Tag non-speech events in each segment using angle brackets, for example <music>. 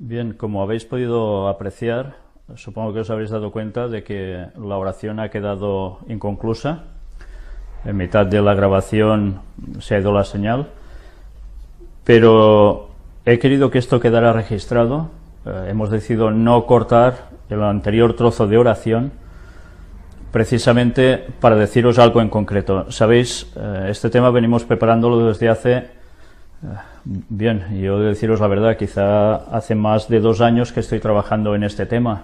Bien, como habéis podido apreciar, supongo que os habéis dado cuenta de que la oración ha quedado inconclusa. En mitad de la grabación se ha ido la señal, pero he querido que esto quedara registrado. Eh, hemos decidido no cortar el anterior trozo de oración precisamente para deciros algo en concreto. Sabéis, eh, este tema venimos preparándolo desde hace, bien, yo de deciros la verdad, quizá hace más de dos años que estoy trabajando en este tema.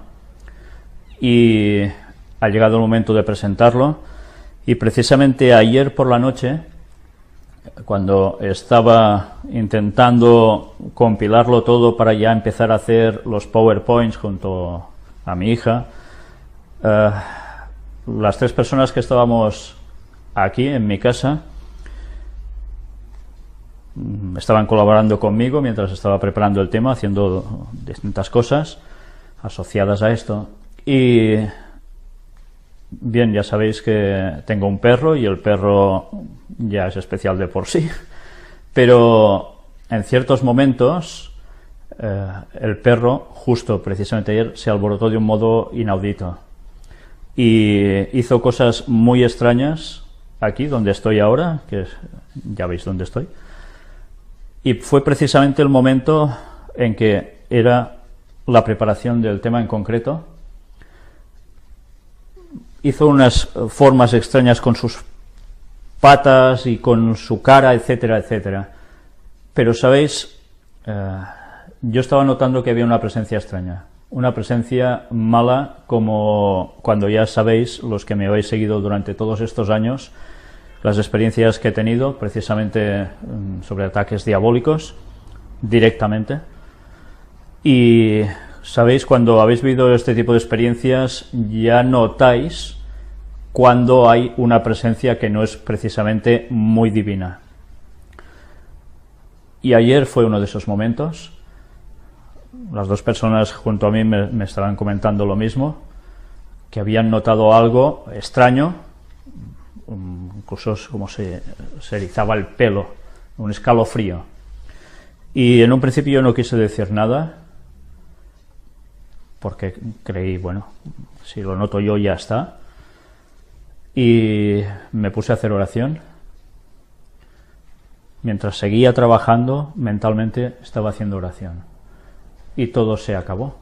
Y ha llegado el momento de presentarlo. Y precisamente ayer por la noche, cuando estaba intentando compilarlo todo para ya empezar a hacer los PowerPoints junto a mi hija, eh, las tres personas que estábamos aquí en mi casa estaban colaborando conmigo mientras estaba preparando el tema, haciendo distintas cosas asociadas a esto. Y bien, ya sabéis que tengo un perro y el perro ya es especial de por sí, pero en ciertos momentos eh, el perro, justo precisamente ayer, se alborotó de un modo inaudito. Y hizo cosas muy extrañas aquí donde estoy ahora, que ya veis dónde estoy, y fue precisamente el momento en que era la preparación del tema en concreto. Hizo unas formas extrañas con sus patas y con su cara, etcétera, etcétera. Pero, ¿sabéis? Eh, yo estaba notando que había una presencia extraña una presencia mala como cuando ya sabéis, los que me habéis seguido durante todos estos años, las experiencias que he tenido precisamente mm, sobre ataques diabólicos directamente. Y sabéis, cuando habéis vivido este tipo de experiencias, ya notáis cuando hay una presencia que no es precisamente muy divina. Y ayer fue uno de esos momentos las dos personas junto a mí me, estaban comentando lo mismo, que habían notado algo extraño, incluso como se, se erizaba el pelo, un escalofrío. Y en un principio yo no quise decir nada, porque creí, bueno, si lo noto yo ya está. Y me puse a hacer oración. Mientras seguía trabajando, mentalmente estaba haciendo oración y todo se acabó.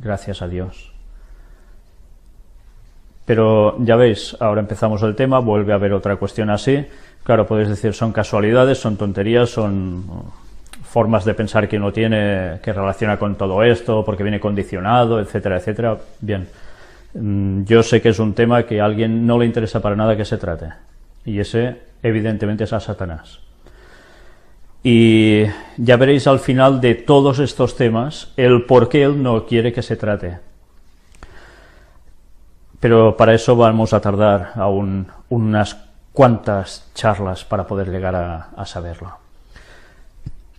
Gracias a Dios. Pero ya veis, ahora empezamos el tema, vuelve a haber otra cuestión así. Claro, podéis decir, son casualidades, son tonterías, son formas de pensar que uno tiene que relaciona con todo esto, porque viene condicionado, etcétera, etcétera. Bien, mm, yo sé que es un tema que a alguien no le interesa para nada que se trate. Y ese, evidentemente, es a Satanás. Y ya veréis al final de todos estos temas el por qué él no quiere que se trate. Pero para eso vamos a tardar aún unas cuantas charlas para poder llegar a, saberlo.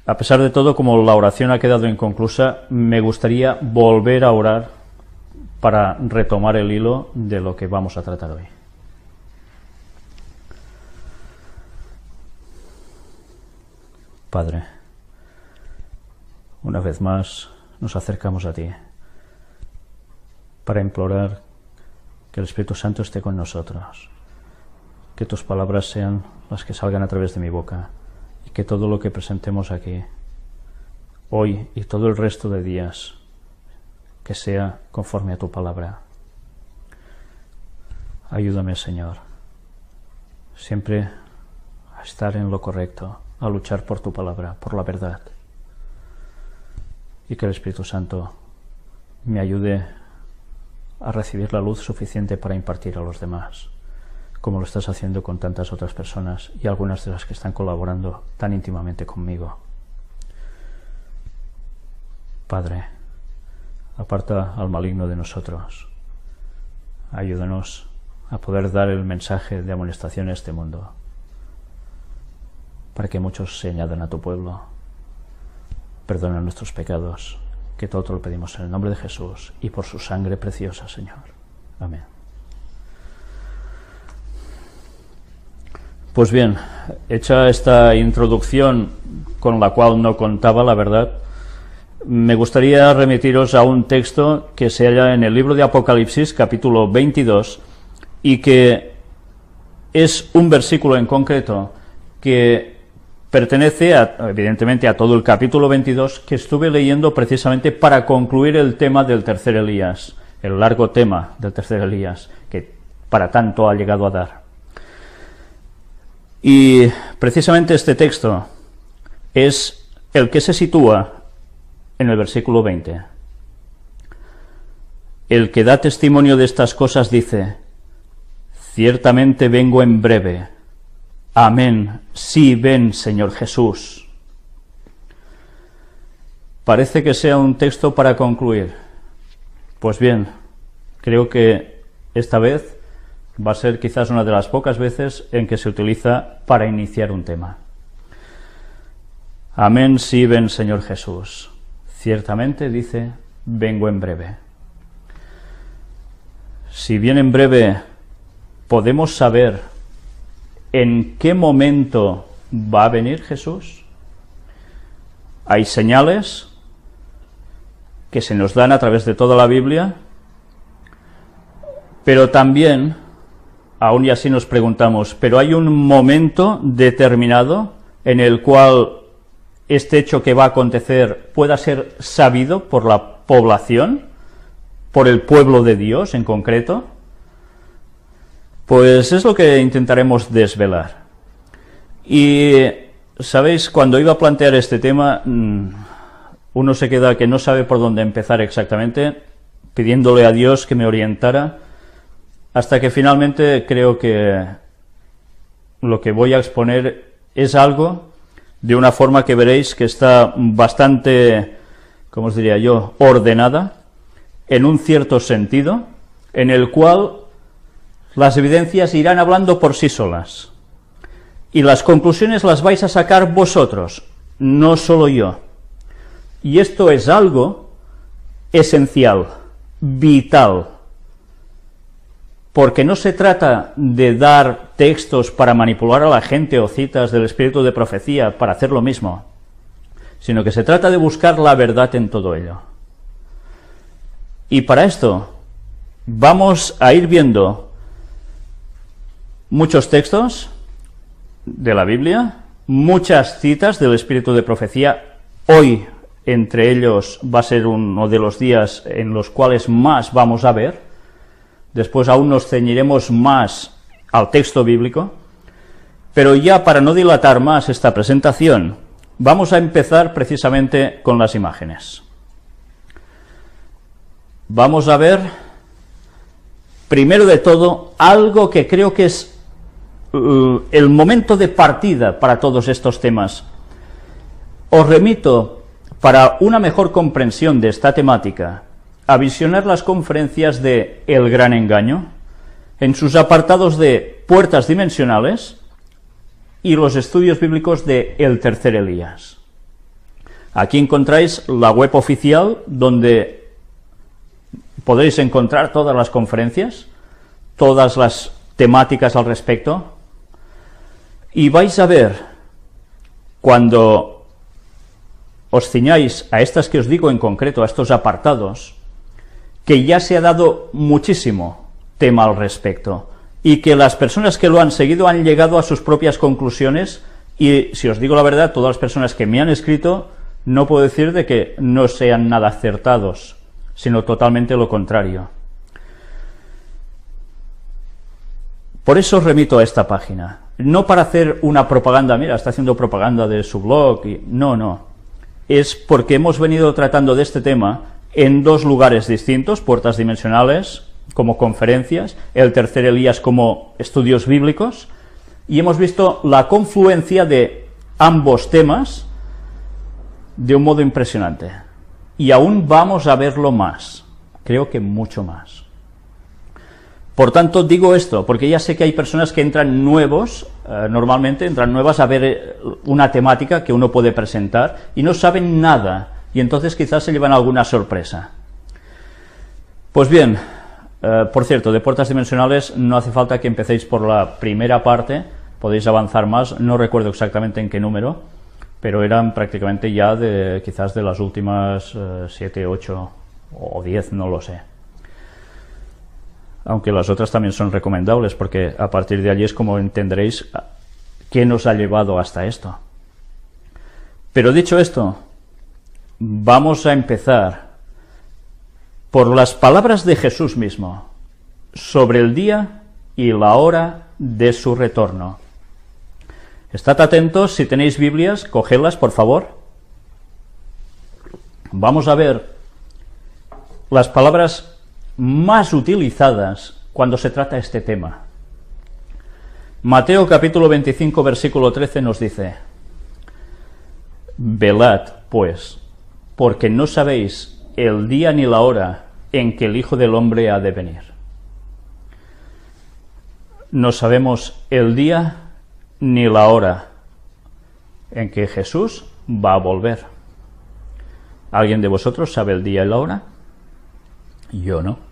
A pesar de todo, como la oración ha quedado inconclusa, me gustaría volver a orar para retomar el hilo de lo que vamos a tratar hoy. Padre, una vez más nos acercamos a ti para implorar que el Espíritu Santo esté con nosotros, que tus palabras sean las que salgan a través de mi boca y que todo lo que presentemos aquí, hoy y todo el resto de días, que sea conforme a tu palabra. Ayúdame, Señor, siempre a estar en lo correcto a luchar por tu palabra, por la verdad. Y que el Espíritu Santo me ayude a recibir la luz suficiente para impartir a los demás, como lo estás haciendo con tantas otras personas y algunas de las que están colaborando tan íntimamente conmigo. Padre, aparta al maligno de nosotros. Ayúdanos a poder dar el mensaje de amonestación a este mundo para que muchos se añadan a tu pueblo. Perdona nuestros pecados, que todo te lo pedimos en el nombre de Jesús y por su sangre preciosa, Señor. Amén. Pues bien, hecha esta introducción con la cual no contaba, la verdad, me gustaría remitiros a un texto que se halla en el libro de Apocalipsis, capítulo 22, y que es un versículo en concreto que pertenece, evidentemente, a todo el capítulo 22 que estuve leyendo precisamente para concluir el tema del tercer Elías, el largo tema del tercer Elías, que para tanto ha llegado a dar. Y precisamente este texto es el que se sitúa en el versículo 20. El que da testimonio de estas cosas dice, ciertamente vengo en breve. Amén. Sí, ven, Señor Jesús. Parece que sea un texto para concluir. Pues bien, creo que esta vez va a ser quizás una de las pocas veces en que se utiliza para iniciar un tema. Amén, sí, ven, Señor Jesús. Ciertamente dice, vengo en breve. Si bien en breve podemos saber en qué momento va a venir Jesús, hay señales que se nos dan a través de toda la Biblia, pero también, aún y así nos preguntamos, pero hay un momento determinado en el cual este hecho que va a acontecer pueda ser sabido por la población, por el pueblo de Dios en concreto? Pues es lo que intentaremos desvelar. Y, ¿sabéis? Cuando iba a plantear este tema, mm, uno se queda que no sabe por dónde empezar exactamente, pidiéndole a Dios que me orientara, hasta que finalmente creo que lo que voy a exponer es algo de una forma que veréis que está bastante, ¿cómo os diría yo?, ordenada, en un cierto sentido, en el cual las evidencias irán hablando por sí solas. Y las conclusiones las vais a sacar vosotros, no solo yo. Y esto es algo esencial, vital, porque no se trata de dar textos para manipular a la gente o citas del espíritu de profecía para hacer lo mismo, sino que se trata de buscar la verdad en todo ello. Y para esto vamos a ir viendo muchos textos de la Biblia, muchas citas del espíritu de profecía. Hoy, entre ellos, va a ser uno de los días en los cuales más vamos a ver, Después aún nos ceñiremos más al texto bíblico, pero ya para no dilatar más esta presentación, vamos a empezar precisamente con las imágenes. Vamos a ver, primero de todo, algo que creo que es uh, el momento de partida para todos estos temas. Os remito, para una mejor comprensión de esta temática, a visionar las conferencias de El Gran Engaño, en sus apartados de Puertas Dimensionales y los estudios bíblicos de El Tercer Elías. Aquí encontráis la web oficial donde podréis encontrar todas las conferencias, todas las temáticas al respecto, y vais a ver cuando os ciñáis a estas que os digo en concreto, a estos apartados, que ya se ha dado muchísimo tema al respecto y que las personas que lo han seguido han llegado a sus propias conclusiones y, si os digo la verdad, todas las personas que me han escrito, no puedo decir de que no sean nada acertados, sino totalmente lo contrario. Por eso remito a esta página. No para hacer una propaganda, mira, está haciendo propaganda de su blog, y, no, no. Es porque hemos venido tratando de este tema en dos lugares distintos, puertas dimensionales como conferencias, el tercer Elías como estudios bíblicos, y hemos visto la confluencia de ambos temas de un modo impresionante. Y aún vamos a verlo más, creo que mucho más. Por tanto, digo esto, porque ya sé que hay personas que entran nuevos, eh, normalmente entran nuevas a ver eh, una temática que uno puede presentar y no saben nada y entonces quizás se llevan alguna sorpresa. Pues bien, eh, por cierto, de puertas dimensionales no hace falta que empecéis por la primera parte, podéis avanzar más, no recuerdo exactamente en qué número, pero eran prácticamente ya de quizás de las últimas eh, siete, ocho o diez, no lo sé. Aunque las otras también son recomendables, porque a partir de allí es como entenderéis qué nos ha llevado hasta esto. Pero dicho esto, vamos a empezar por las palabras de Jesús mismo sobre el día y la hora de su retorno. Estad atentos, si tenéis Biblias, cogedlas, por favor. Vamos a ver las palabras más utilizadas cuando se trata este tema. Mateo capítulo 25, versículo 13 nos dice, Velad, pues, porque no sabéis el día ni la hora en que el Hijo del Hombre ha de venir. No sabemos el día ni la hora en que Jesús va a volver. ¿Alguien de vosotros sabe el día y la hora? Yo no.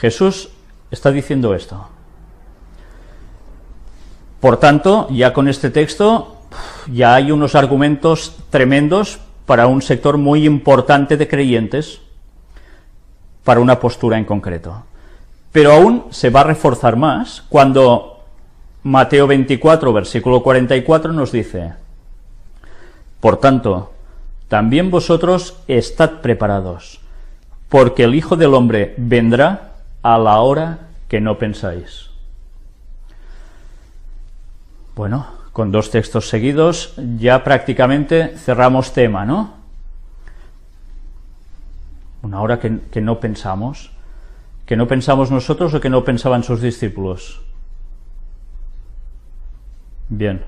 Jesús está diciendo esto. Por tanto, ya con este texto ya hay unos argumentos tremendos para un sector muy importante de creyentes, para una postura en concreto. Pero aún se va a reforzar más cuando Mateo 24, versículo 44 nos dice, Por tanto, también vosotros estad preparados, porque el Hijo del Hombre vendrá a la hora que no pensáis. Bueno, con dos textos seguidos ya prácticamente cerramos tema, ¿no? Una hora que, no pensamos, que no pensamos nosotros o que no pensaban sus discípulos. Bien,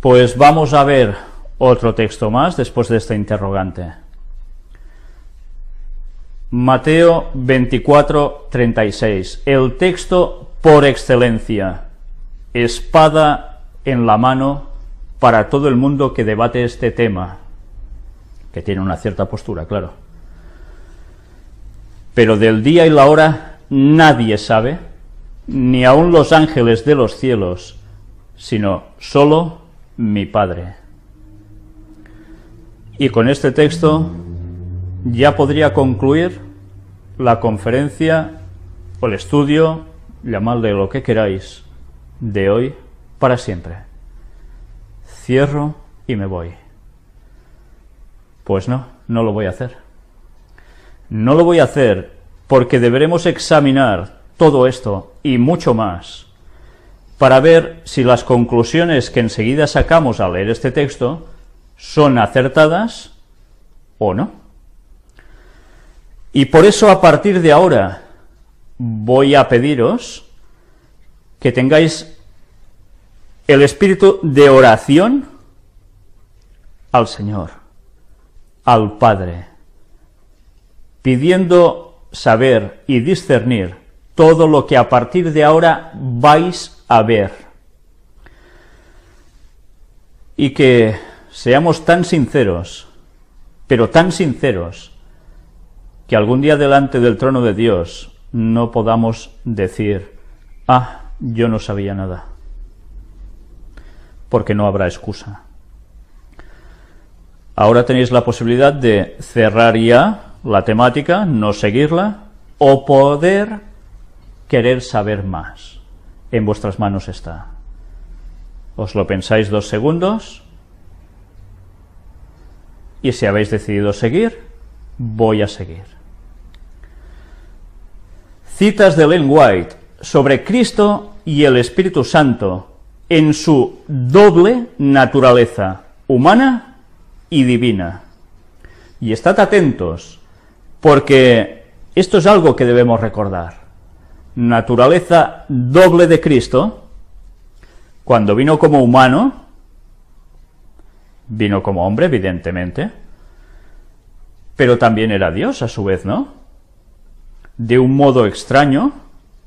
pues vamos a ver otro texto más después de esta interrogante. Mateo 24, 36. El texto por excelencia. Espada en la mano para todo el mundo que debate este tema. Que tiene una cierta postura, claro. Pero del día y la hora nadie sabe, ni aun los ángeles de los cielos, sino solo mi Padre. Y con este texto ya podría concluir la conferencia o el estudio, llamadle lo que queráis, de hoy para siempre. Cierro y me voy. Pues no, no lo voy a hacer. No lo voy a hacer porque deberemos examinar todo esto y mucho más para ver si las conclusiones que enseguida sacamos al leer este texto son acertadas o no. Y por eso a partir de ahora voy a pediros que tengáis el espíritu de oración al Señor, al Padre, pidiendo saber y discernir todo lo que a partir de ahora vais a ver. Y que seamos tan sinceros, pero tan sinceros, que algún día delante del trono de Dios no podamos decir, ah, yo no sabía nada, porque no habrá excusa. Ahora tenéis la posibilidad de cerrar ya la temática, no seguirla, o poder querer saber más en vuestras manos está. Os lo pensáis dos segundos y si habéis decidido seguir, voy a seguir. Citas de Ellen White sobre Cristo y el Espíritu Santo en su doble naturaleza, humana y divina. Y estad atentos, porque esto es algo que debemos recordar naturaleza doble de Cristo, cuando vino como humano, vino como hombre, evidentemente, pero también era Dios a su vez, ¿no? De un modo extraño,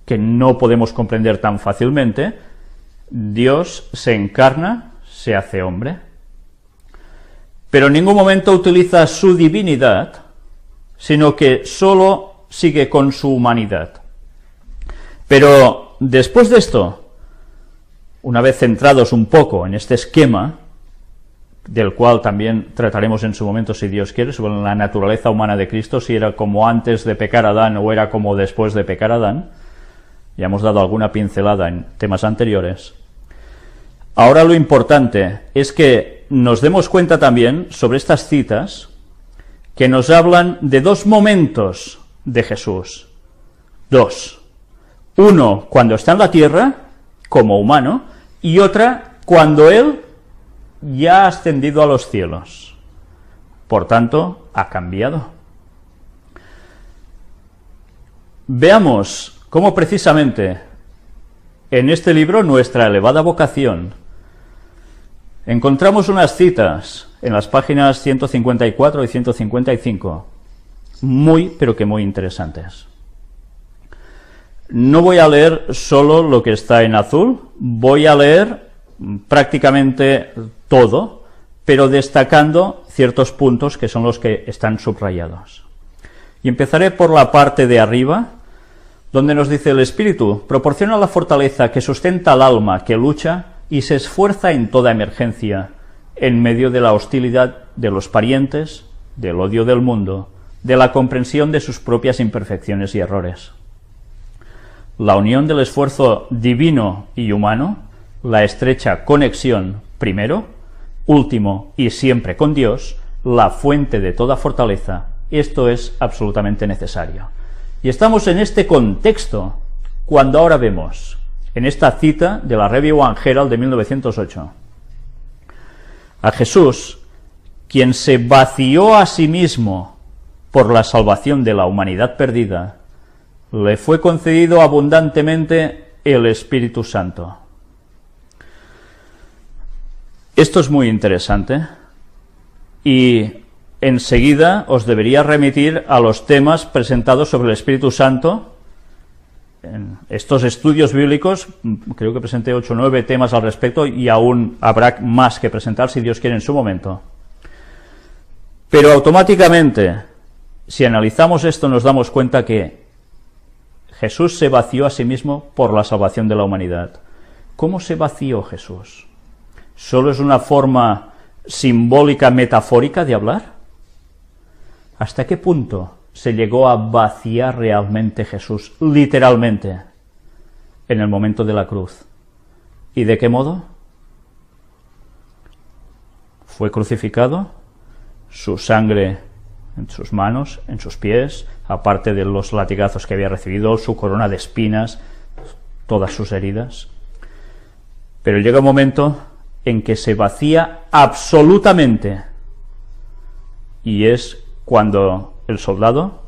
que no podemos comprender tan fácilmente, Dios se encarna, se hace hombre, pero en ningún momento utiliza su divinidad, sino que sólo sigue con su humanidad. Pero después de esto, una vez centrados un poco en este esquema, del cual también trataremos en su momento, si Dios quiere, sobre la naturaleza humana de Cristo, si era como antes de pecar Adán o era como después de pecar Adán. Ya hemos dado alguna pincelada en temas anteriores. Ahora lo importante es que nos demos cuenta también sobre estas citas que nos hablan de dos momentos de Jesús. Dos. Uno cuando está en la tierra, como humano, y otra cuando Él ya ha ascendido a los cielos. Por tanto, ha cambiado. Veamos cómo precisamente en este libro, Nuestra elevada vocación, encontramos unas citas en las páginas 154 y 155, muy, pero que muy interesantes. No voy a leer solo lo que está en azul, voy a leer prácticamente todo, pero destacando ciertos puntos que son los que están subrayados. Y empezaré por la parte de arriba, donde nos dice el Espíritu, proporciona la fortaleza que sustenta al alma que lucha y se esfuerza en toda emergencia, en medio de la hostilidad de los parientes, del odio del mundo, de la comprensión de sus propias imperfecciones y errores. La unión del esfuerzo divino y humano, la estrecha conexión primero, último y siempre con Dios, la fuente de toda fortaleza, esto es absolutamente necesario. Y estamos en este contexto cuando ahora vemos, en esta cita de la Review and de 1908, a Jesús, quien se vació a sí mismo por la salvación de la humanidad perdida, le fue concedido abundantemente el Espíritu Santo. Esto es muy interesante y enseguida os debería remitir a los temas presentados sobre el Espíritu Santo. En estos estudios bíblicos, creo que presenté ocho o nueve temas al respecto y aún habrá más que presentar si Dios quiere en su momento. Pero automáticamente, si analizamos esto, nos damos cuenta que Jesús se vació a sí mismo por la salvación de la humanidad. ¿Cómo se vació Jesús? ¿Solo es una forma simbólica, metafórica de hablar? ¿Hasta qué punto se llegó a vaciar realmente Jesús, literalmente, en el momento de la cruz? ¿Y de qué modo? Fue crucificado, su sangre en sus manos, en sus pies, aparte de los latigazos que había recibido, su corona de espinas, todas sus heridas. Pero llega un momento en que se vacía absolutamente. Y es cuando el soldado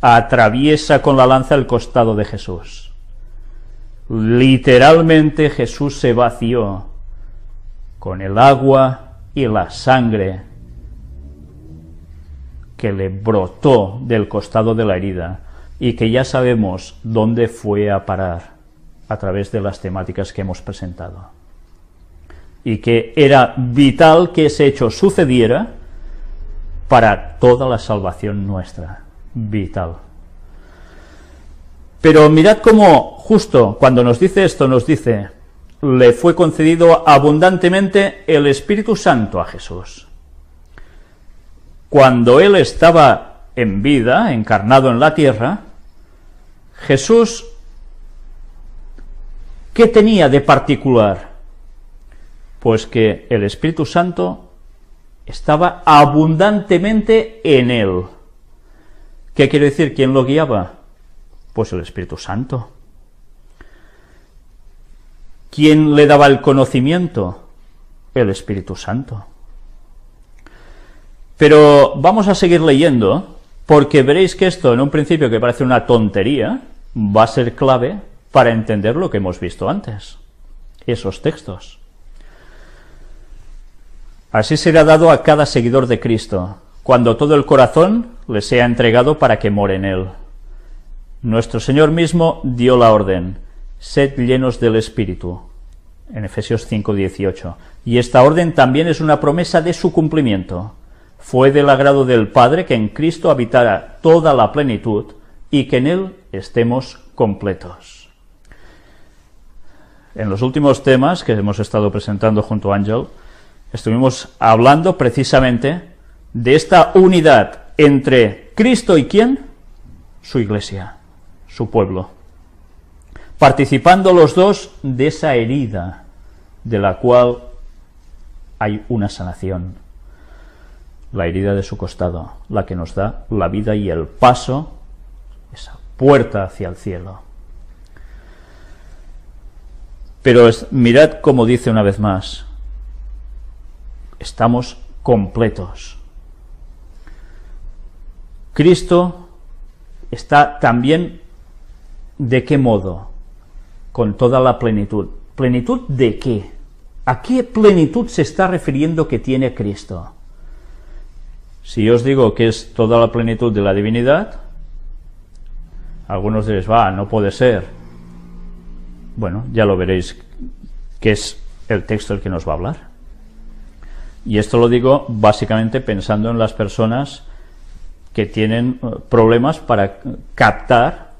atraviesa con la lanza el costado de Jesús. Literalmente Jesús se vació con el agua y la sangre que le brotó del costado de la herida y que ya sabemos dónde fue a parar a través de las temáticas que hemos presentado y que era vital que ese hecho sucediera para toda la salvación nuestra. Vital. Pero mirad cómo justo cuando nos dice esto nos dice, le fue concedido abundantemente el Espíritu Santo a Jesús. Cuando Él estaba en vida, encarnado en la tierra, Jesús, ¿qué tenía de particular? Pues que el Espíritu Santo estaba abundantemente en él. ¿Qué quiere decir? ¿Quién lo guiaba? Pues el Espíritu Santo. ¿Quién le daba el conocimiento? El Espíritu Santo. Pero vamos a seguir leyendo, porque veréis que esto, en un principio que parece una tontería, va a ser clave para entender lo que hemos visto antes, esos textos. Así será dado a cada seguidor de Cristo, cuando todo el corazón le sea entregado para que more en él. Nuestro Señor mismo dio la orden, sed llenos del Espíritu, en Efesios 5:18, y esta orden también es una promesa de su cumplimiento. Fue del agrado del Padre que en Cristo habitara toda la plenitud y que en Él estemos completos. En los últimos temas que hemos estado presentando junto a Ángel, estuvimos hablando precisamente de esta unidad entre Cristo y quién? Su iglesia, su pueblo. Participando los dos de esa herida de la cual hay una sanación. La herida de su costado, la que nos da la vida y el paso, esa puerta hacia el cielo. Pero mirad como dice una vez más, estamos completos. Cristo está también, ¿de qué modo? Con toda la plenitud. ¿Plenitud de qué? ¿A qué plenitud se está refiriendo que tiene Cristo? Si os digo que es toda la plenitud de la divinidad, algunos diréis, va, no puede ser. Bueno, ya lo veréis que es el texto el que nos va a hablar. Y esto lo digo básicamente pensando en las personas que tienen eh, problemas para captar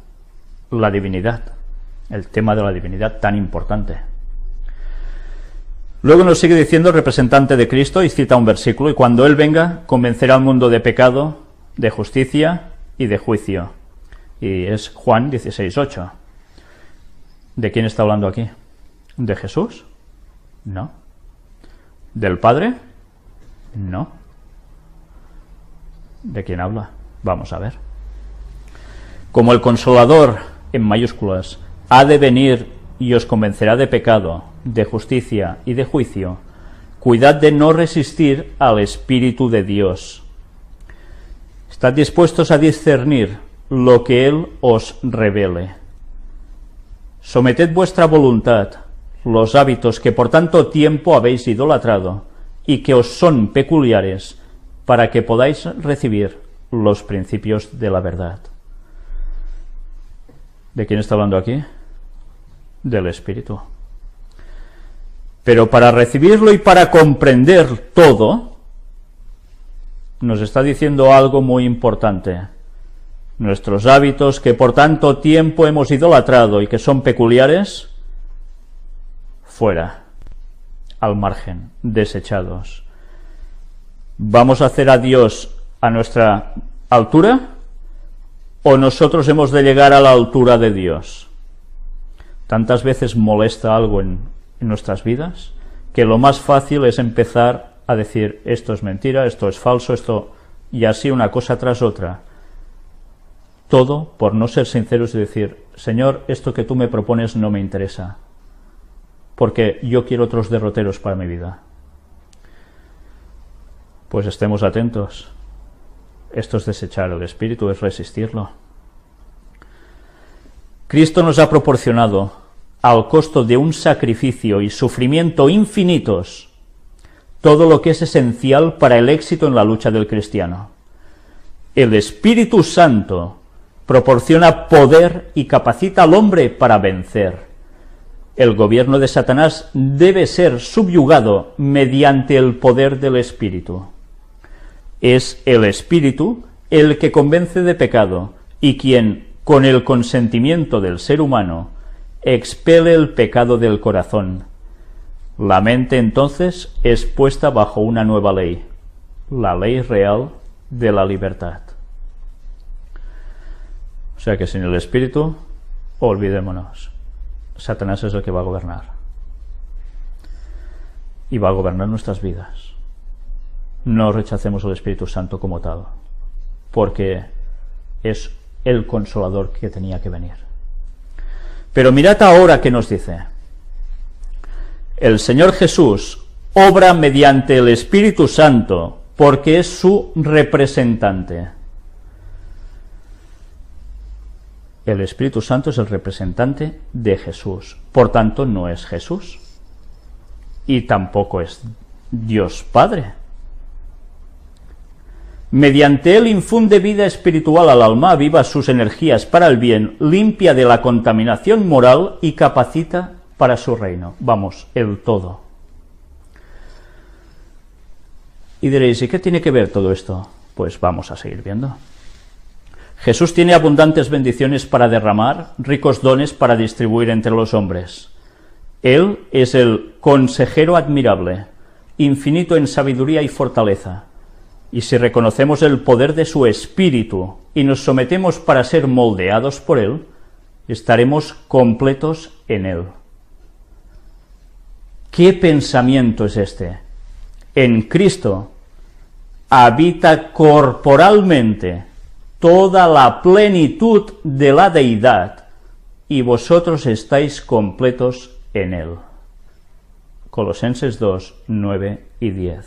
la divinidad, el tema de la divinidad tan importante. Luego nos sigue diciendo el representante de Cristo y cita un versículo, y cuando Él venga convencerá al mundo de pecado, de justicia y de juicio. Y es Juan 16.8. ¿De quién está hablando aquí? ¿De Jesús? No. ¿Del Padre? No. ¿De quién habla? Vamos a ver. Como el consolador, en mayúsculas, ha de venir y os convencerá de pecado, de justicia y de juicio, cuidad de no resistir al Espíritu de Dios. Estad dispuestos a discernir lo que Él os revele. Someted vuestra voluntad, los hábitos que por tanto tiempo habéis idolatrado y que os son peculiares, para que podáis recibir los principios de la verdad. ¿De quién está hablando aquí? Del Espíritu. Pero para recibirlo y para comprender todo, nos está diciendo algo muy importante. Nuestros hábitos que por tanto tiempo hemos idolatrado y que son peculiares, fuera, al margen, desechados. ¿Vamos a hacer a Dios a nuestra altura o nosotros hemos de llegar a la altura de Dios? Tantas veces molesta algo en, en nuestras vidas que lo más fácil es empezar a decir esto es mentira, esto es falso, esto y así una cosa tras otra. Todo por no ser sinceros y decir, Señor, esto que tú me propones no me interesa, porque yo quiero otros derroteros para mi vida. Pues estemos atentos. Esto es desechar el espíritu, es resistirlo. Cristo nos ha proporcionado, al costo de un sacrificio y sufrimiento infinitos, todo lo que es esencial para el éxito en la lucha del cristiano. El Espíritu Santo proporciona poder y capacita al hombre para vencer. El gobierno de Satanás debe ser subyugado mediante el poder del Espíritu. Es el Espíritu el que convence de pecado y quien, con el consentimiento del ser humano, expele el pecado del corazón. La mente entonces es puesta bajo una nueva ley, la ley real de la libertad. O sea que sin el Espíritu, olvidémonos. Satanás es el que va a gobernar. Y va a gobernar nuestras vidas no rechacemos el Espíritu Santo como tal, porque es el consolador que tenía que venir. Pero mirad ahora qué nos dice. El Señor Jesús obra mediante el Espíritu Santo porque es su representante. El Espíritu Santo es el representante de Jesús, por tanto no es Jesús y tampoco es Dios Padre. Mediante él infunde vida espiritual al alma, viva sus energías para el bien, limpia de la contaminación moral y capacita para su reino. Vamos, el todo. Y diréis, ¿y qué tiene que ver todo esto? Pues vamos a seguir viendo. Jesús tiene abundantes bendiciones para derramar, ricos dones para distribuir entre los hombres. Él es el consejero admirable, infinito en sabiduría y fortaleza. Y si reconocemos el poder de su Espíritu y nos sometemos para ser moldeados por Él, estaremos completos en Él. ¿Qué pensamiento es este? En Cristo habita corporalmente toda la plenitud de la deidad y vosotros estáis completos en Él. Colosenses 2, 9 y 10.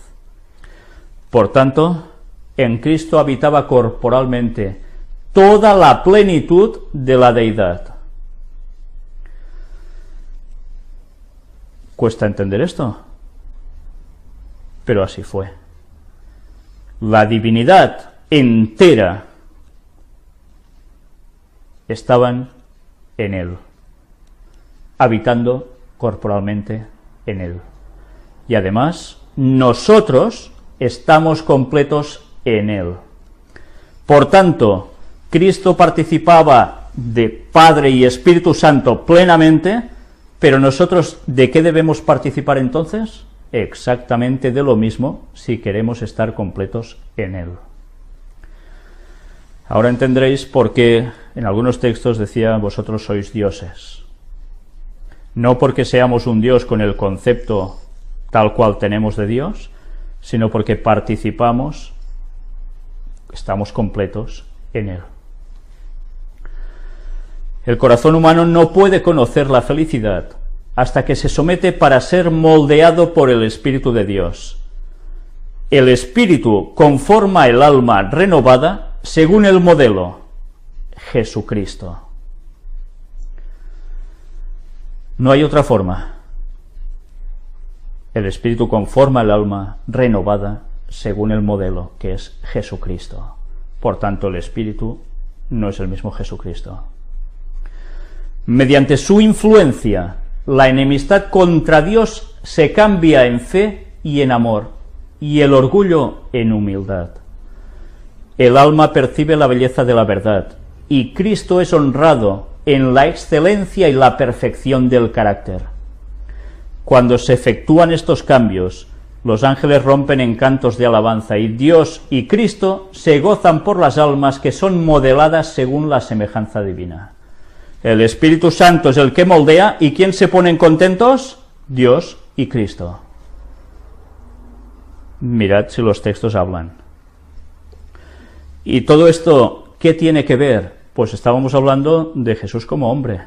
Por tanto, en Cristo habitaba corporalmente toda la plenitud de la deidad. Cuesta entender esto, pero así fue. La divinidad entera estaban en él, habitando corporalmente en él. Y además, nosotros estamos completos en él. Por tanto, Cristo participaba de Padre y Espíritu Santo plenamente, pero nosotros, ¿de qué debemos participar entonces? Exactamente de lo mismo si queremos estar completos en Él. Ahora entenderéis por qué en algunos textos decía vosotros sois dioses. No porque seamos un Dios con el concepto tal cual tenemos de Dios, sino porque participamos, estamos completos en Él. El corazón humano no puede conocer la felicidad hasta que se somete para ser moldeado por el Espíritu de Dios. El Espíritu conforma el alma renovada según el modelo Jesucristo. No hay otra forma. El Espíritu conforma el alma renovada según el modelo que es Jesucristo. Por tanto, el Espíritu no es el mismo Jesucristo. Mediante su influencia, la enemistad contra Dios se cambia en fe y en amor, y el orgullo en humildad. El alma percibe la belleza de la verdad, y Cristo es honrado en la excelencia y la perfección del carácter. Cuando se efectúan estos cambios, los ángeles rompen en cantos de alabanza y Dios y Cristo se gozan por las almas que son modeladas según la semejanza divina. El Espíritu Santo es el que moldea y ¿quién se ponen contentos? Dios y Cristo. Mirad si los textos hablan. ¿Y todo esto qué tiene que ver? Pues estábamos hablando de Jesús como hombre.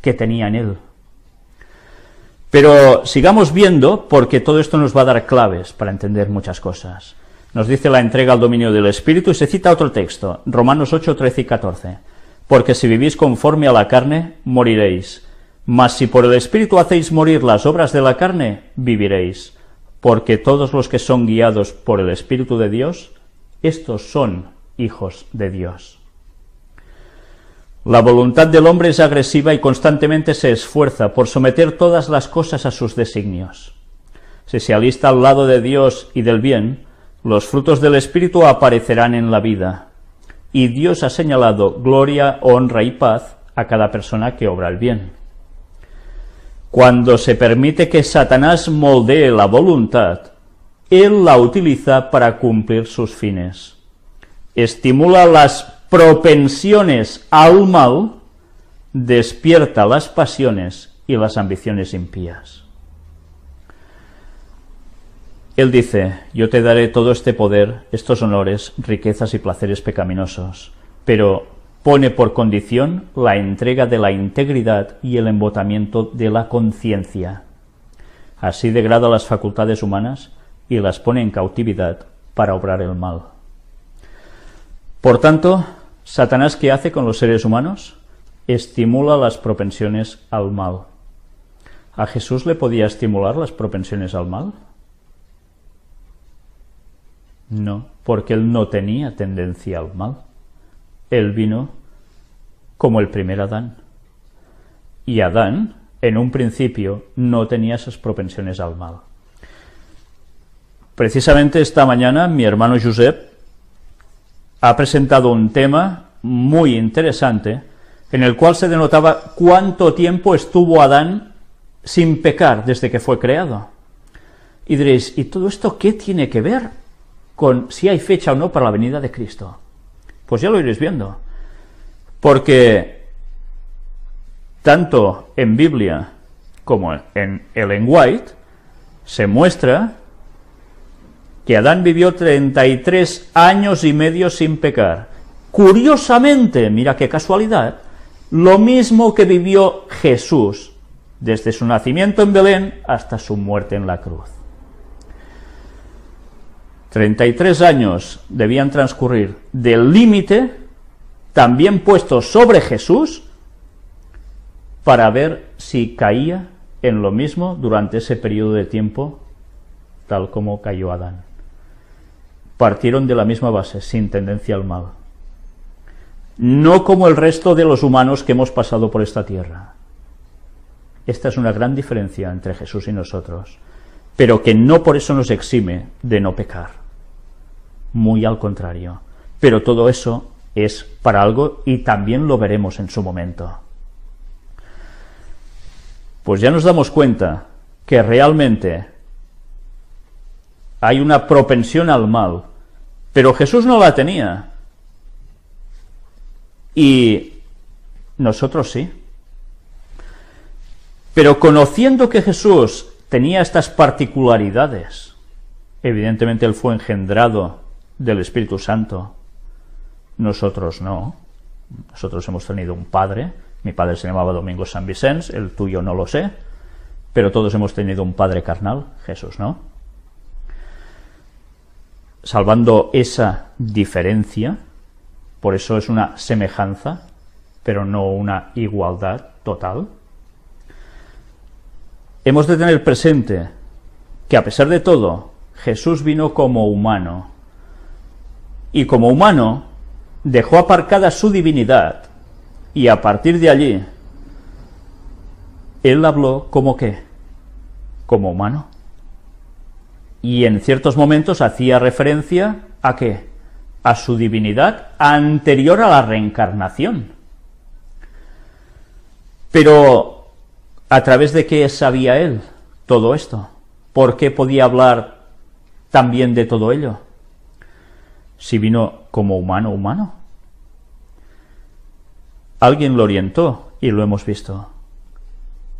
¿Qué tenía en él? Pero sigamos viendo porque todo esto nos va a dar claves para entender muchas cosas. Nos dice la entrega al dominio del Espíritu y se cita otro texto, Romanos 8, 13 y 14 porque si vivís conforme a la carne, moriréis. Mas si por el Espíritu hacéis morir las obras de la carne, viviréis. Porque todos los que son guiados por el Espíritu de Dios, estos son hijos de Dios. La voluntad del hombre es agresiva y constantemente se esfuerza por someter todas las cosas a sus designios. Si se alista al lado de Dios y del bien, los frutos del Espíritu aparecerán en la vida, y Dios ha señalado gloria, honra y paz a cada persona que obra el bien. Cuando se permite que Satanás moldee la voluntad, él la utiliza para cumplir sus fines. Estimula las propensiones al mal, despierta las pasiones y las ambiciones impías. Él dice, yo te daré todo este poder, estos honores, riquezas y placeres pecaminosos, pero pone por condición la entrega de la integridad y el embotamiento de la conciencia. Así degrada las facultades humanas y las pone en cautividad para obrar el mal. Por tanto, Satanás, ¿qué hace con los seres humanos? Estimula las propensiones al mal. ¿A Jesús le podía estimular las propensiones al mal? No, porque él no tenía tendencia al mal. Él vino como el primer Adán. Y Adán, en un principio, no tenía esas propensiones al mal. Precisamente esta mañana mi hermano Josep ha presentado un tema muy interesante en el cual se denotaba cuánto tiempo estuvo Adán sin pecar desde que fue creado. Y diréis, ¿y todo esto qué tiene que ver con si hay fecha o no para la venida de Cristo? Pues ya lo iréis viendo. Porque tanto en Biblia como en Ellen White se muestra que Adán vivió 33 años y medio sin pecar. Curiosamente, mira qué casualidad, lo mismo que vivió Jesús desde su nacimiento en Belén hasta su muerte en la cruz. 33 años debían transcurrir del límite también puesto sobre Jesús para ver si caía en lo mismo durante ese periodo de tiempo tal como cayó Adán. Partieron de la misma base, sin tendencia al mal. No como el resto de los humanos que hemos pasado por esta tierra. Esta es una gran diferencia entre Jesús y nosotros, pero que no por eso nos exime de no pecar. Muy al contrario. Pero todo eso es para algo y también lo veremos en su momento. Pues ya nos damos cuenta que realmente hay una propensión al mal, pero Jesús no la tenía. Y nosotros sí. Pero conociendo que Jesús tenía estas particularidades, evidentemente él fue engendrado del Espíritu Santo, nosotros no. Nosotros hemos tenido un padre, mi padre se llamaba Domingo San Vicens, el tuyo no lo sé, pero todos hemos tenido un padre carnal, Jesús no. Salvando esa diferencia, por eso es una semejanza, pero no una igualdad total, hemos de tener presente que a pesar de todo, Jesús vino como humano, y como humano dejó aparcada su divinidad, y a partir de allí, él habló como qué, como humano. Y en ciertos momentos hacía referencia a qué, a su divinidad anterior a la reencarnación. Pero ¿A través de qué sabía él todo esto? ¿Por qué podía hablar también de todo ello? Si vino como humano humano. Alguien lo orientó y lo hemos visto.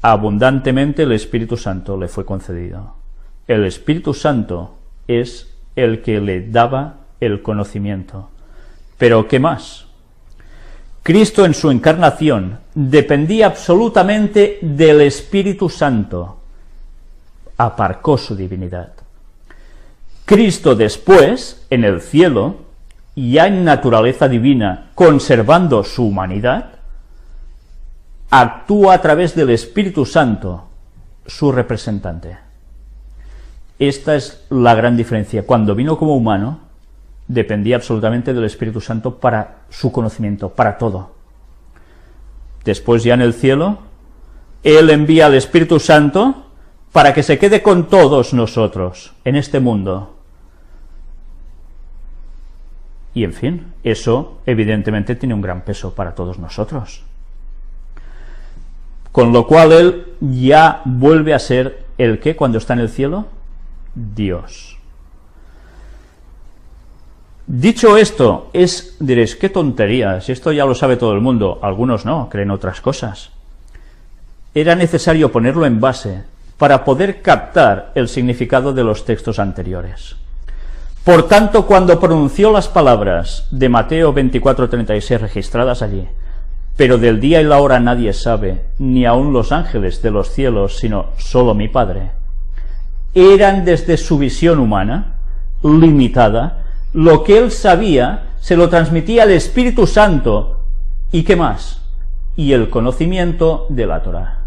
Abundantemente el Espíritu Santo le fue concedido. El Espíritu Santo es el que le daba el conocimiento. Pero ¿qué más? Cristo en su encarnación dependía absolutamente del Espíritu Santo. Aparcó su divinidad. Cristo después, en el cielo, ya en naturaleza divina, conservando su humanidad, actúa a través del Espíritu Santo, su representante. Esta es la gran diferencia. Cuando vino como humano, dependía absolutamente del Espíritu Santo para su conocimiento, para todo. Después ya en el cielo, Él envía al Espíritu Santo para que se quede con todos nosotros en este mundo. Y en fin, eso evidentemente tiene un gran peso para todos nosotros. Con lo cual Él ya vuelve a ser el que cuando está en el cielo, Dios. Dicho esto, es, diréis, qué tontería, si esto ya lo sabe todo el mundo, algunos no, creen otras cosas. Era necesario ponerlo en base para poder captar el significado de los textos anteriores. Por tanto, cuando pronunció las palabras de Mateo 24:36 registradas allí, pero del día y la hora nadie sabe, ni aun los ángeles de los cielos, sino solo mi Padre, eran desde su visión humana, limitada, lo que él sabía se lo transmitía al Espíritu Santo. ¿Y qué más? Y el conocimiento de la Torah.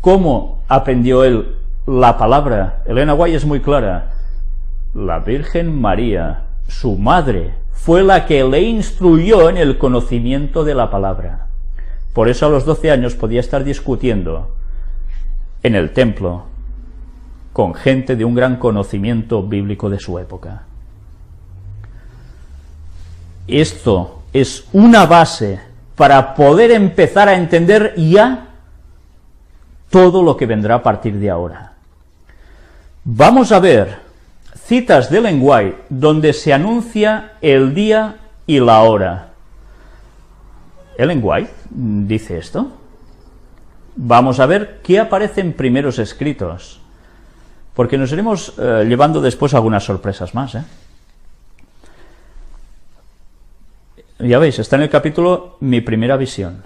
¿Cómo aprendió él la palabra? Elena Guay es muy clara. La Virgen María, su madre, fue la que le instruyó en el conocimiento de la palabra. Por eso a los doce años podía estar discutiendo en el templo con gente de un gran conocimiento bíblico de su época. Esto es una base para poder empezar a entender ya todo lo que vendrá a partir de ahora. Vamos a ver citas de lenguaje donde se anuncia el día y la hora. Ellen White dice esto. Vamos a ver qué aparece en primeros escritos, porque nos iremos eh, llevando después algunas sorpresas más. ¿eh? Ya veis, está en el capítulo Mi primera visión.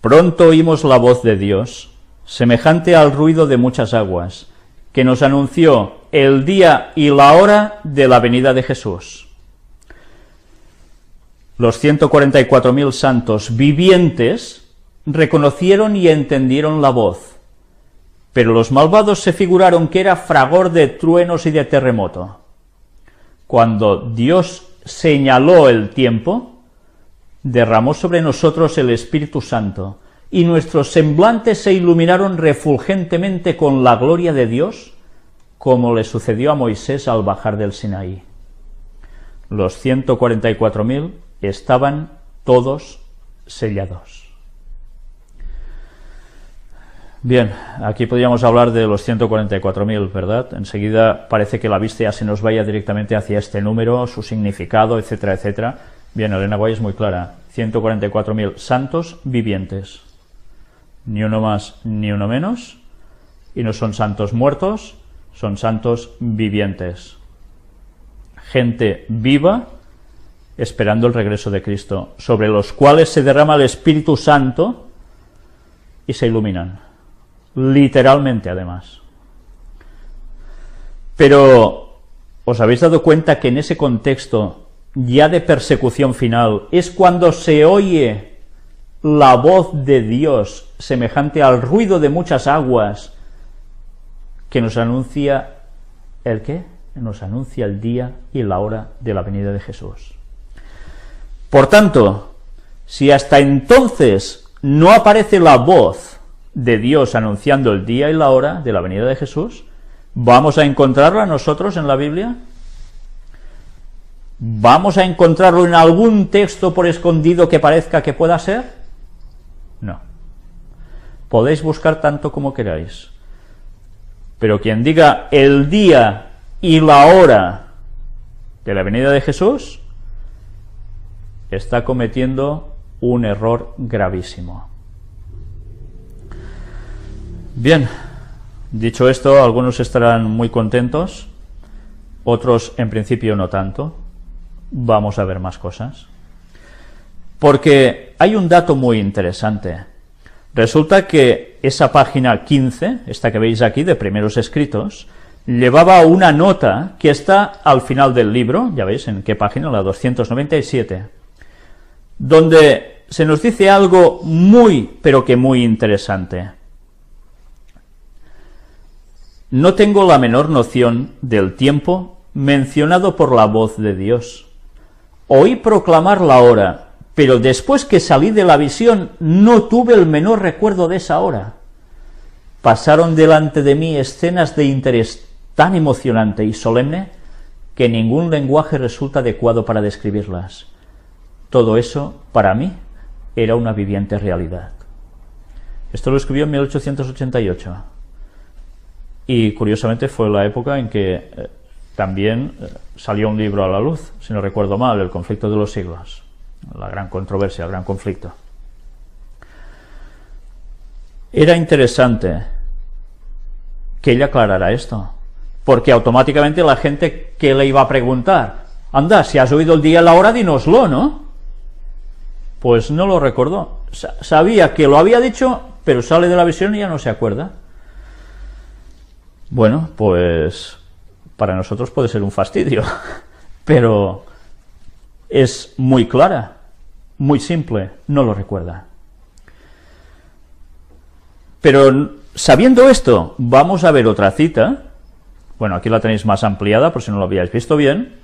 Pronto oímos la voz de Dios, semejante al ruido de muchas aguas, que nos anunció el día y la hora de la venida de Jesús. Los 144.000 santos vivientes reconocieron y entendieron la voz, pero los malvados se figuraron que era fragor de truenos y de terremoto. Cuando Dios señaló el tiempo, derramó sobre nosotros el Espíritu Santo, y nuestros semblantes se iluminaron refulgentemente con la gloria de Dios, como le sucedió a Moisés al bajar del Sinaí. Los 144.000 estaban todos sellados. Bien, aquí podríamos hablar de los 144.000, ¿verdad? Enseguida parece que la vista ya se nos vaya directamente hacia este número, su significado, etcétera, etcétera. Bien, Elena Guay es muy clara. 144.000 santos vivientes. Ni uno más ni uno menos. Y no son santos muertos, son santos vivientes. Gente viva esperando el regreso de Cristo, sobre los cuales se derrama el Espíritu Santo y se iluminan. Literalmente, además. Pero, ¿os habéis dado cuenta que en ese contexto ya de persecución final, es cuando se oye la voz de Dios semejante al ruido de muchas aguas que nos anuncia el qué? Nos anuncia el día y la hora de la venida de Jesús. Por tanto, si hasta entonces no aparece la voz de Dios anunciando el día y la hora de la venida de Jesús, ¿vamos a encontrarla nosotros en la Biblia? ¿Vamos a encontrarlo en algún texto por escondido que parezca que pueda ser? No. Podéis buscar tanto como queráis. Pero quien diga el día y la hora de la venida de Jesús, está cometiendo un error gravísimo. Bien, dicho esto, algunos estarán muy contentos, otros en principio no tanto, vamos a ver más cosas. Porque hay un dato muy interesante. Resulta que esa página 15, esta que veis aquí de primeros escritos, llevaba una nota que está al final del libro, ya veis en qué página, la 297, donde se nos dice algo muy, pero que muy interesante. No tengo la menor noción del tiempo mencionado por la voz de Dios Oí proclamar la hora, pero después que salí de la visión no tuve el menor recuerdo de esa hora. Pasaron delante de mí escenas de interés tan emocionante y solemne que ningún lenguaje resulta adecuado para describirlas. Todo eso, para mí, era una viviente realidad. Esto lo escribió en 1888. Y curiosamente fue la época en que eh, también eh, salió un libro a la luz, si no recuerdo mal, El conflicto de los siglos, la gran controversia, el gran conflicto. Era interesante que ella aclarara esto, porque automáticamente la gente que le iba a preguntar, anda, si has oído el día y la hora, dinoslo, ¿no? Pues no lo recordó. Sabía que lo había dicho, pero sale de la visión y ya no se acuerda. Bueno, pues para nosotros puede ser un fastidio, <laughs> pero es muy clara, muy simple, no lo recuerda. Pero sabiendo esto, vamos a ver otra cita, bueno, aquí la tenéis más ampliada por si no lo habíais visto bien,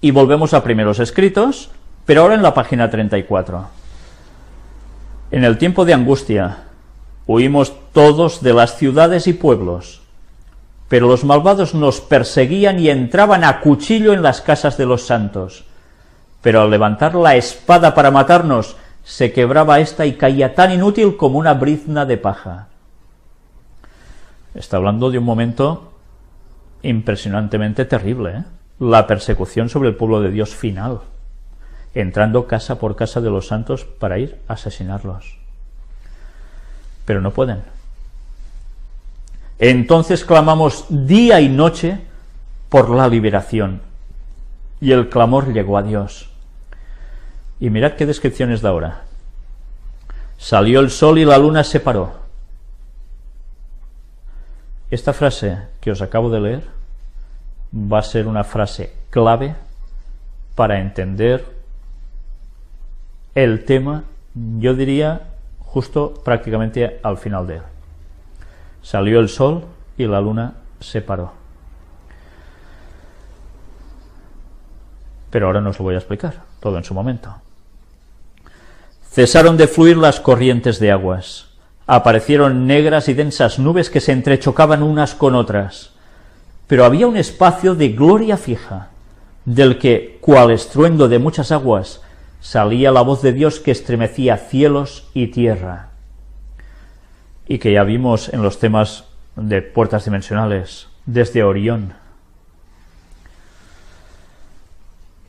y volvemos a primeros escritos, pero ahora en la página 34. En el tiempo de angustia, huimos todos de las ciudades y pueblos, pero los malvados nos perseguían y entraban a cuchillo en las casas de los santos. Pero al levantar la espada para matarnos, se quebraba esta y caía tan inútil como una brizna de paja. Está hablando de un momento impresionantemente terrible, ¿eh? la persecución sobre el pueblo de Dios final, entrando casa por casa de los santos para ir a asesinarlos. Pero no pueden. Entonces clamamos día y noche por la liberación, y el clamor llegó a Dios. Y mirad qué descripciones da ahora. Salió el sol y la luna se paró. Esta frase que os acabo de leer va a ser una frase clave para entender el tema, yo diría, justo prácticamente al final de él. Salió el sol y la luna se paró. Pero ahora no os lo voy a explicar, todo en su momento. Cesaron de fluir las corrientes de aguas. Aparecieron negras y densas nubes que se entrechocaban unas con otras. Pero había un espacio de gloria fija, del que, cual estruendo de muchas aguas, salía la voz de Dios que estremecía cielos y tierra. Y que ya vimos en los temas de puertas dimensionales, desde Orión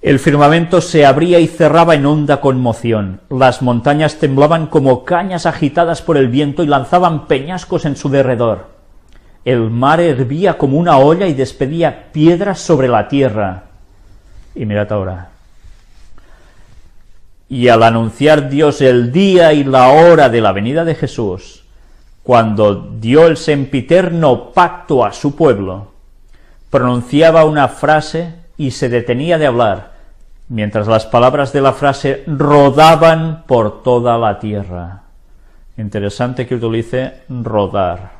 El firmamento se abría y cerraba en honda conmoción. Las montañas temblaban como cañas agitadas por el viento y lanzaban peñascos en su derredor. El mar hervía como una olla y despedía piedras sobre la tierra. Y mirad ahora. Y al anunciar Dios el día y la hora de la venida de Jesús, cuando dio el sempiterno pacto a su pueblo, pronunciaba una frase y se detenía de hablar, mientras las palabras de la frase rodaban por toda la tierra. Interesante que utilice rodar.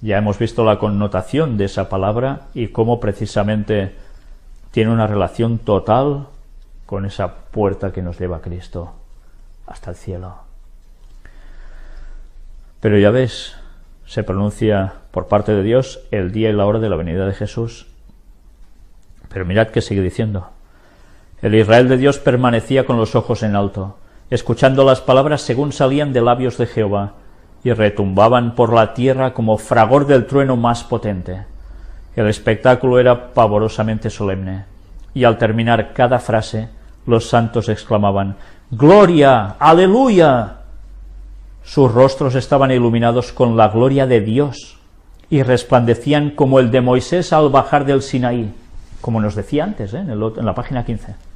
Ya hemos visto la connotación de esa palabra y cómo precisamente tiene una relación total con esa puerta que nos lleva a Cristo hasta el cielo. Pero ya ves, se pronuncia por parte de Dios el día y la hora de la venida de Jesús. Pero mirad que sigue diciendo. El Israel de Dios permanecía con los ojos en alto, escuchando las palabras según salían de labios de Jehová, y retumbaban por la tierra como fragor del trueno más potente. El espectáculo era pavorosamente solemne, y al terminar cada frase, los santos exclamaban Gloria, aleluya. Sus rostros estaban iluminados con la gloria de Dios, y resplandecían como el de Moisés al bajar del Sinaí, como nos decía antes, ¿eh? en, en la página 15.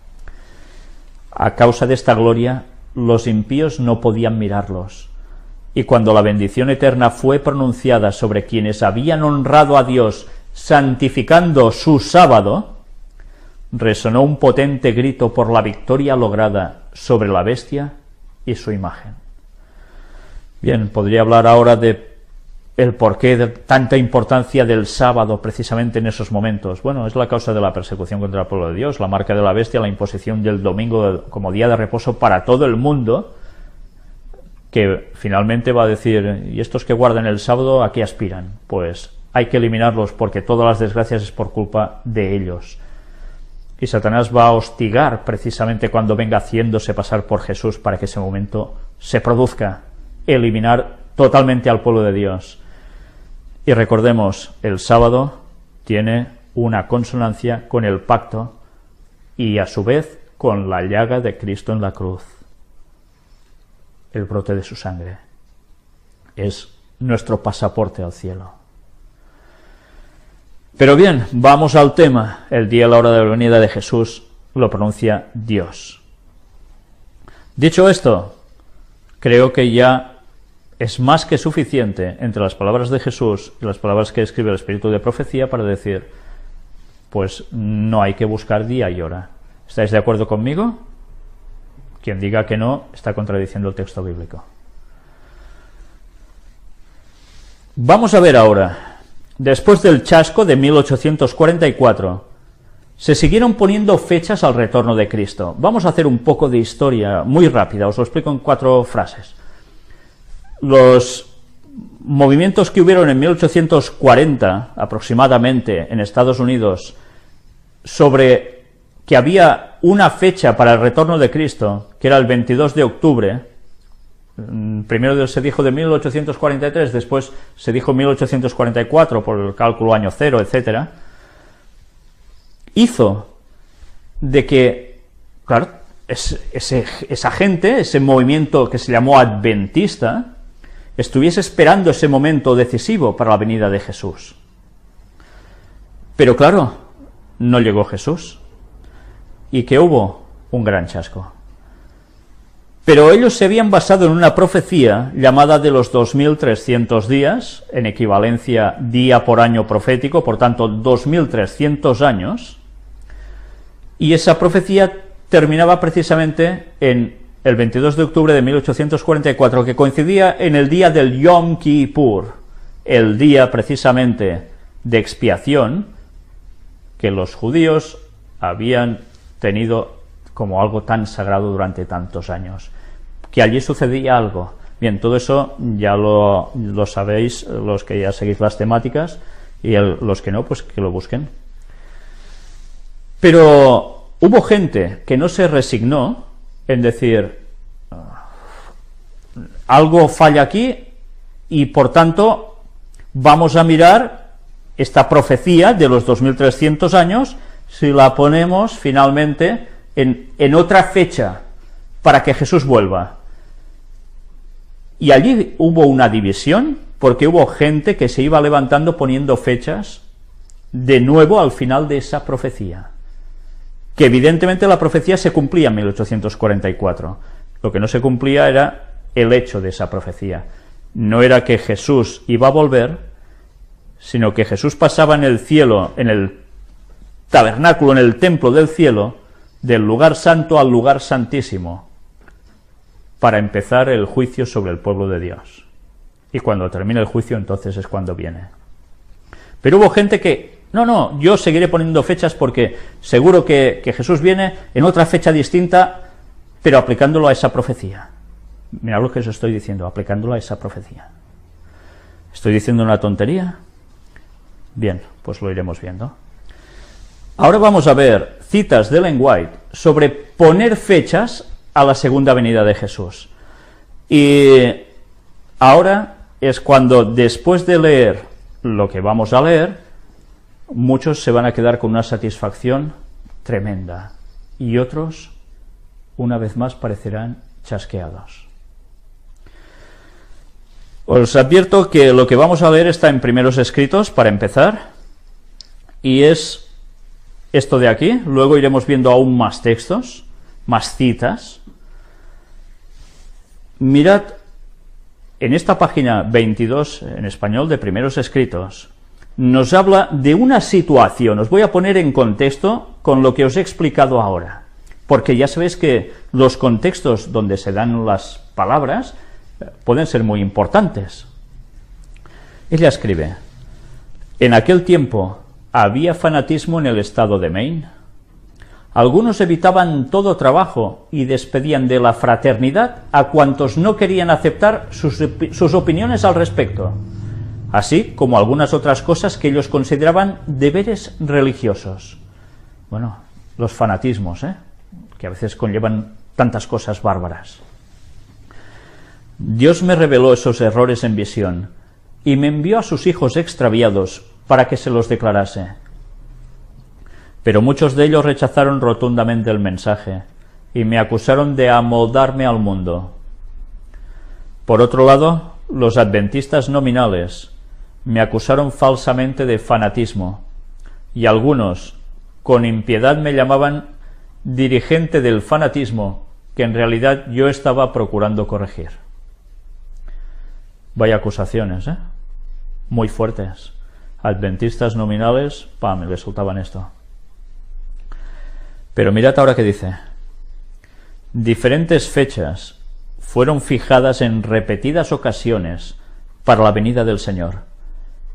A causa de esta gloria, los impíos no podían mirarlos. Y cuando la bendición eterna fue pronunciada sobre quienes habían honrado a Dios santificando su sábado, resonó un potente grito por la victoria lograda sobre la bestia y su imagen. Bien, podría hablar ahora de el porqué de tanta importancia del sábado precisamente en esos momentos. Bueno, es la causa de la persecución contra el pueblo de Dios, la marca de la bestia, la imposición del domingo como día de reposo para todo el mundo, que finalmente va a decir, ¿y estos que guardan el sábado a qué aspiran? Pues hay que eliminarlos porque todas las desgracias es por culpa de ellos. Y Satanás va a hostigar precisamente cuando venga haciéndose pasar por Jesús para que ese momento se produzca, eliminar totalmente al pueblo de Dios. Y recordemos, el sábado tiene una consonancia con el pacto y a su vez con la llaga de Cristo en la cruz, el brote de su sangre. Es nuestro pasaporte al cielo. Pero bien, vamos al tema. El día y la hora de la venida de Jesús lo pronuncia Dios. Dicho esto, creo que ya es más que suficiente entre las palabras de Jesús y las palabras que escribe el Espíritu de Profecía para decir, pues no hay que buscar día y hora. ¿Estáis de acuerdo conmigo? Quien diga que no está contradiciendo el texto bíblico. Vamos a ver ahora, después del chasco de 1844, se siguieron poniendo fechas al retorno de Cristo. Vamos a hacer un poco de historia muy rápida, os lo explico en cuatro frases los movimientos que hubieron en 1840 aproximadamente en Estados Unidos sobre que había una fecha para el retorno de Cristo, que era el 22 de octubre, mm, primero se dijo de 1843, después se dijo 1844 por el cálculo año cero, etcétera, hizo de que, claro, esa gente, ese movimiento que se llamó adventista, estuviese esperando ese momento decisivo para la venida de Jesús. Pero claro, no llegó Jesús. ¿Y que hubo? Un gran chasco. Pero ellos se habían basado en una profecía llamada de los 2300 días, en equivalencia día por año profético, por tanto 2300 años, y esa profecía terminaba precisamente en el 22 de octubre de 1844, que coincidía en el día del Yom Kippur, el día precisamente de expiación que los judíos habían tenido como algo tan sagrado durante tantos años, que allí sucedía algo. Bien, todo eso ya lo, sabéis los que ya seguís las temáticas y los que no, pues que lo busquen. Pero hubo gente que no se resignó en decir, algo falla aquí y por tanto vamos a mirar esta profecía de los 2300 años si la ponemos finalmente en, en otra fecha para que Jesús vuelva. Y allí hubo una división, porque hubo gente que se iba levantando poniendo fechas de nuevo al final de esa profecía. Que evidentemente la profecía se cumplía en 1844. Lo que no se cumplía era el hecho de esa profecía. No era que Jesús iba a volver, sino que Jesús pasaba en el cielo, en el tabernáculo, en el templo del cielo, del lugar santo al lugar santísimo, para empezar el juicio sobre el pueblo de Dios. Y cuando termine el juicio, entonces es cuando viene. Pero hubo gente que, no, no, yo seguiré poniendo fechas porque seguro que, Jesús viene en otra fecha distinta, pero aplicándolo a esa profecía. Mira lo que os estoy diciendo, aplicándolo a esa profecía. ¿Estoy diciendo una tontería? Bien, pues lo iremos viendo. Ahora vamos a ver citas de Ellen White sobre poner fechas a la segunda venida de Jesús. Y ahora es cuando, después de leer lo que vamos a leer, muchos se van a quedar con una satisfacción tremenda y otros, una vez más, parecerán chasqueados. Os advierto que lo que vamos a leer está en primeros escritos, para empezar, y es esto de aquí. Luego iremos viendo aún más textos, más citas. Mirad, en esta página 22 en español de primeros escritos, nos habla de una situación. Os voy a poner en contexto con lo que os he explicado ahora, porque ya sabéis que los contextos donde se dan las palabras pueden ser muy importantes. Ella escribe, en aquel tiempo había fanatismo en el estado de Maine. Algunos evitaban todo trabajo y despedían de la fraternidad a cuantos no querían aceptar sus, sus opiniones al respecto, así como algunas otras cosas que ellos consideraban deberes religiosos. Bueno, los fanatismos, ¿eh? que a veces conllevan tantas cosas bárbaras. Dios me reveló esos errores en visión y me envió a sus hijos extraviados para que se los declarase. Pero muchos de ellos rechazaron rotundamente el mensaje y me acusaron de amoldarme al mundo. Por otro lado, los adventistas nominales me acusaron falsamente de fanatismo y algunos, con impiedad, me llamaban dirigente del fanatismo que en realidad yo estaba procurando corregir. Vaya acusaciones, ¿eh? Muy fuertes. Adventistas nominales, pam, le soltaban esto. Pero mirad ahora qué dice. Diferentes fechas fueron fijadas en repetidas ocasiones para la venida del Señor,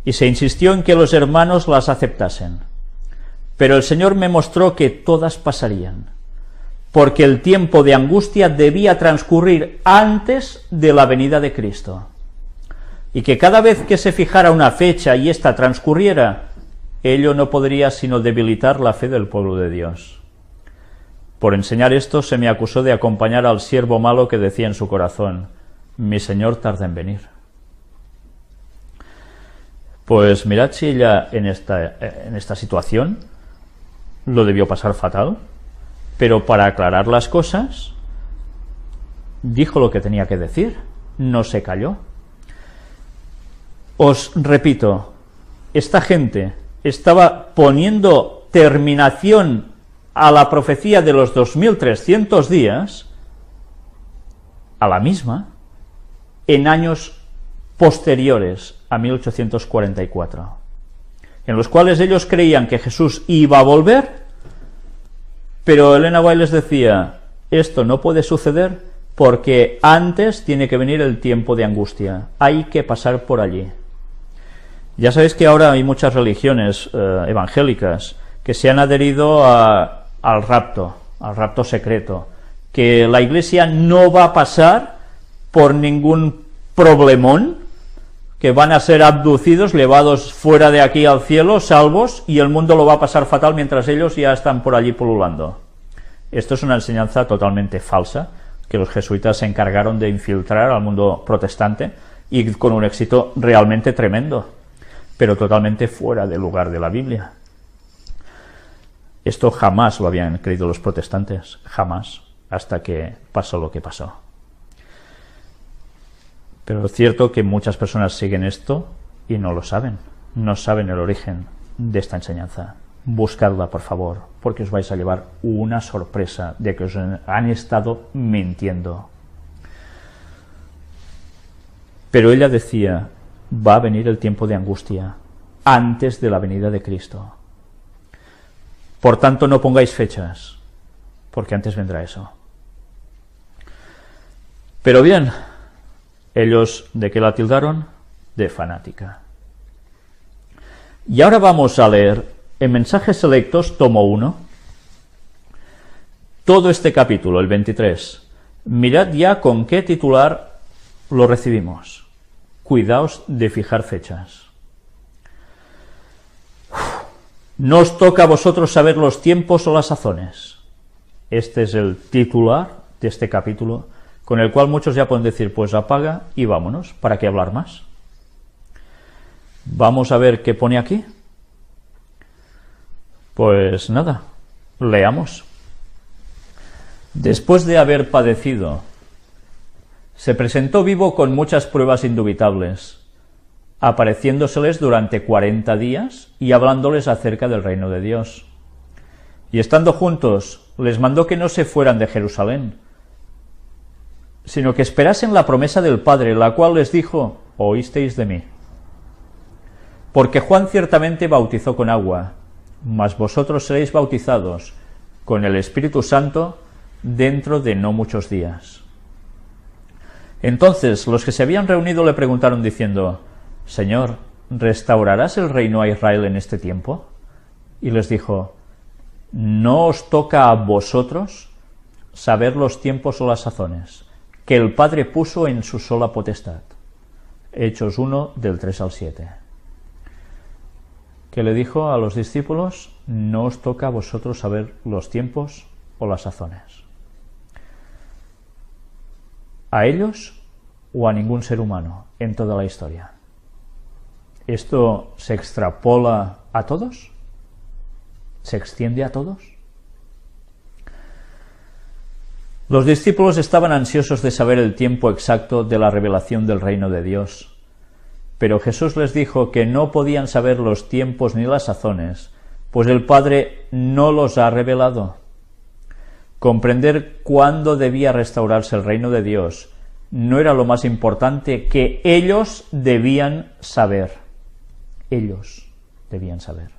y se insistió en que los hermanos las aceptasen. Pero el Señor me mostró que todas pasarían, porque el tiempo de angustia debía transcurrir antes de la venida de Cristo y que cada vez que se fijara una fecha y ésta transcurriera, ello no podría sino debilitar la fe del pueblo de Dios. Por enseñar esto se me acusó de acompañar al siervo malo que decía en su corazón, mi señor tarda en venir. Pues mirad si ella en esta, en esta situación lo debió pasar fatal, pero para aclarar las cosas, dijo lo que tenía que decir, no se calló. Os repito, esta gente estaba poniendo terminación a la profecía de los 2300 días, a la misma, en años posteriores a 1844, en los cuales ellos creían que Jesús iba a volver, pero Elena White les decía, esto no puede suceder porque antes tiene que venir el tiempo de angustia, hay que pasar por allí. Ya sabéis que ahora hay muchas religiones eh, evangélicas que se han adherido al rapto, al rapto secreto, que la iglesia no va a pasar por ningún problemón, que van a ser abducidos, llevados fuera de aquí al cielo, salvos, y el mundo lo va a pasar fatal mientras ellos ya están por allí pululando. Esto es una enseñanza totalmente falsa, que los jesuitas se encargaron de infiltrar al mundo protestante, y con un éxito realmente tremendo, pero totalmente fuera del lugar de la Biblia. Esto jamás lo habían creído los protestantes, jamás, hasta que pasó lo que pasó. Pero es cierto que muchas personas siguen esto y no lo saben, no saben el origen de esta enseñanza. Buscadla, por favor, porque os vais a llevar una sorpresa de que os han estado mintiendo. Pero ella decía, va a venir el tiempo de angustia antes de la venida de Cristo. Por tanto, no pongáis fechas, porque antes vendrá eso. Pero bien, ellos, ¿de qué la tildaron? De fanática. Y ahora vamos a leer en Mensajes Selectos, tomo 1, todo este capítulo, el 23. Mirad ya con qué titular lo recibimos. Cuidaos de fijar fechas. No os toca a vosotros saber los tiempos o las sazones. Este es el titular de este capítulo con el cual muchos ya pueden decir, pues apaga y vámonos, ¿para qué hablar más? Vamos a ver qué pone aquí. Pues nada, leamos. Después de haber padecido, se presentó vivo con muchas pruebas indubitables, apareciéndoseles durante cuarenta días y hablándoles acerca del reino de Dios. Y estando juntos, les mandó que no se fueran de Jerusalén, sino que esperasen la promesa del Padre, la cual les dijo, oísteis de mí. Porque Juan ciertamente bautizó con agua, mas vosotros seréis bautizados con el Espíritu Santo dentro de no muchos días. Entonces los que se habían reunido le preguntaron diciendo, Señor, ¿restaurarás el reino a Israel en este tiempo? Y les dijo, ¿no os toca a vosotros saber los tiempos o las sazones? Que el Padre puso en su sola potestad. Hechos 1 del 3 al 7. Que le dijo a los discípulos, no os toca a vosotros saber los tiempos o las sazones. ¿A ellos o a ningún ser humano en toda la historia? ¿Esto se extrapola a todos? ¿Se extiende a todos? Los discípulos estaban ansiosos de saber el tiempo exacto de la revelación del reino de Dios, pero Jesús les dijo que no podían saber los tiempos ni las sazones, pues el Padre no los ha revelado. Comprender cuándo debía restaurarse el reino de Dios no era lo más importante que ellos debían saber. Ellos debían saber.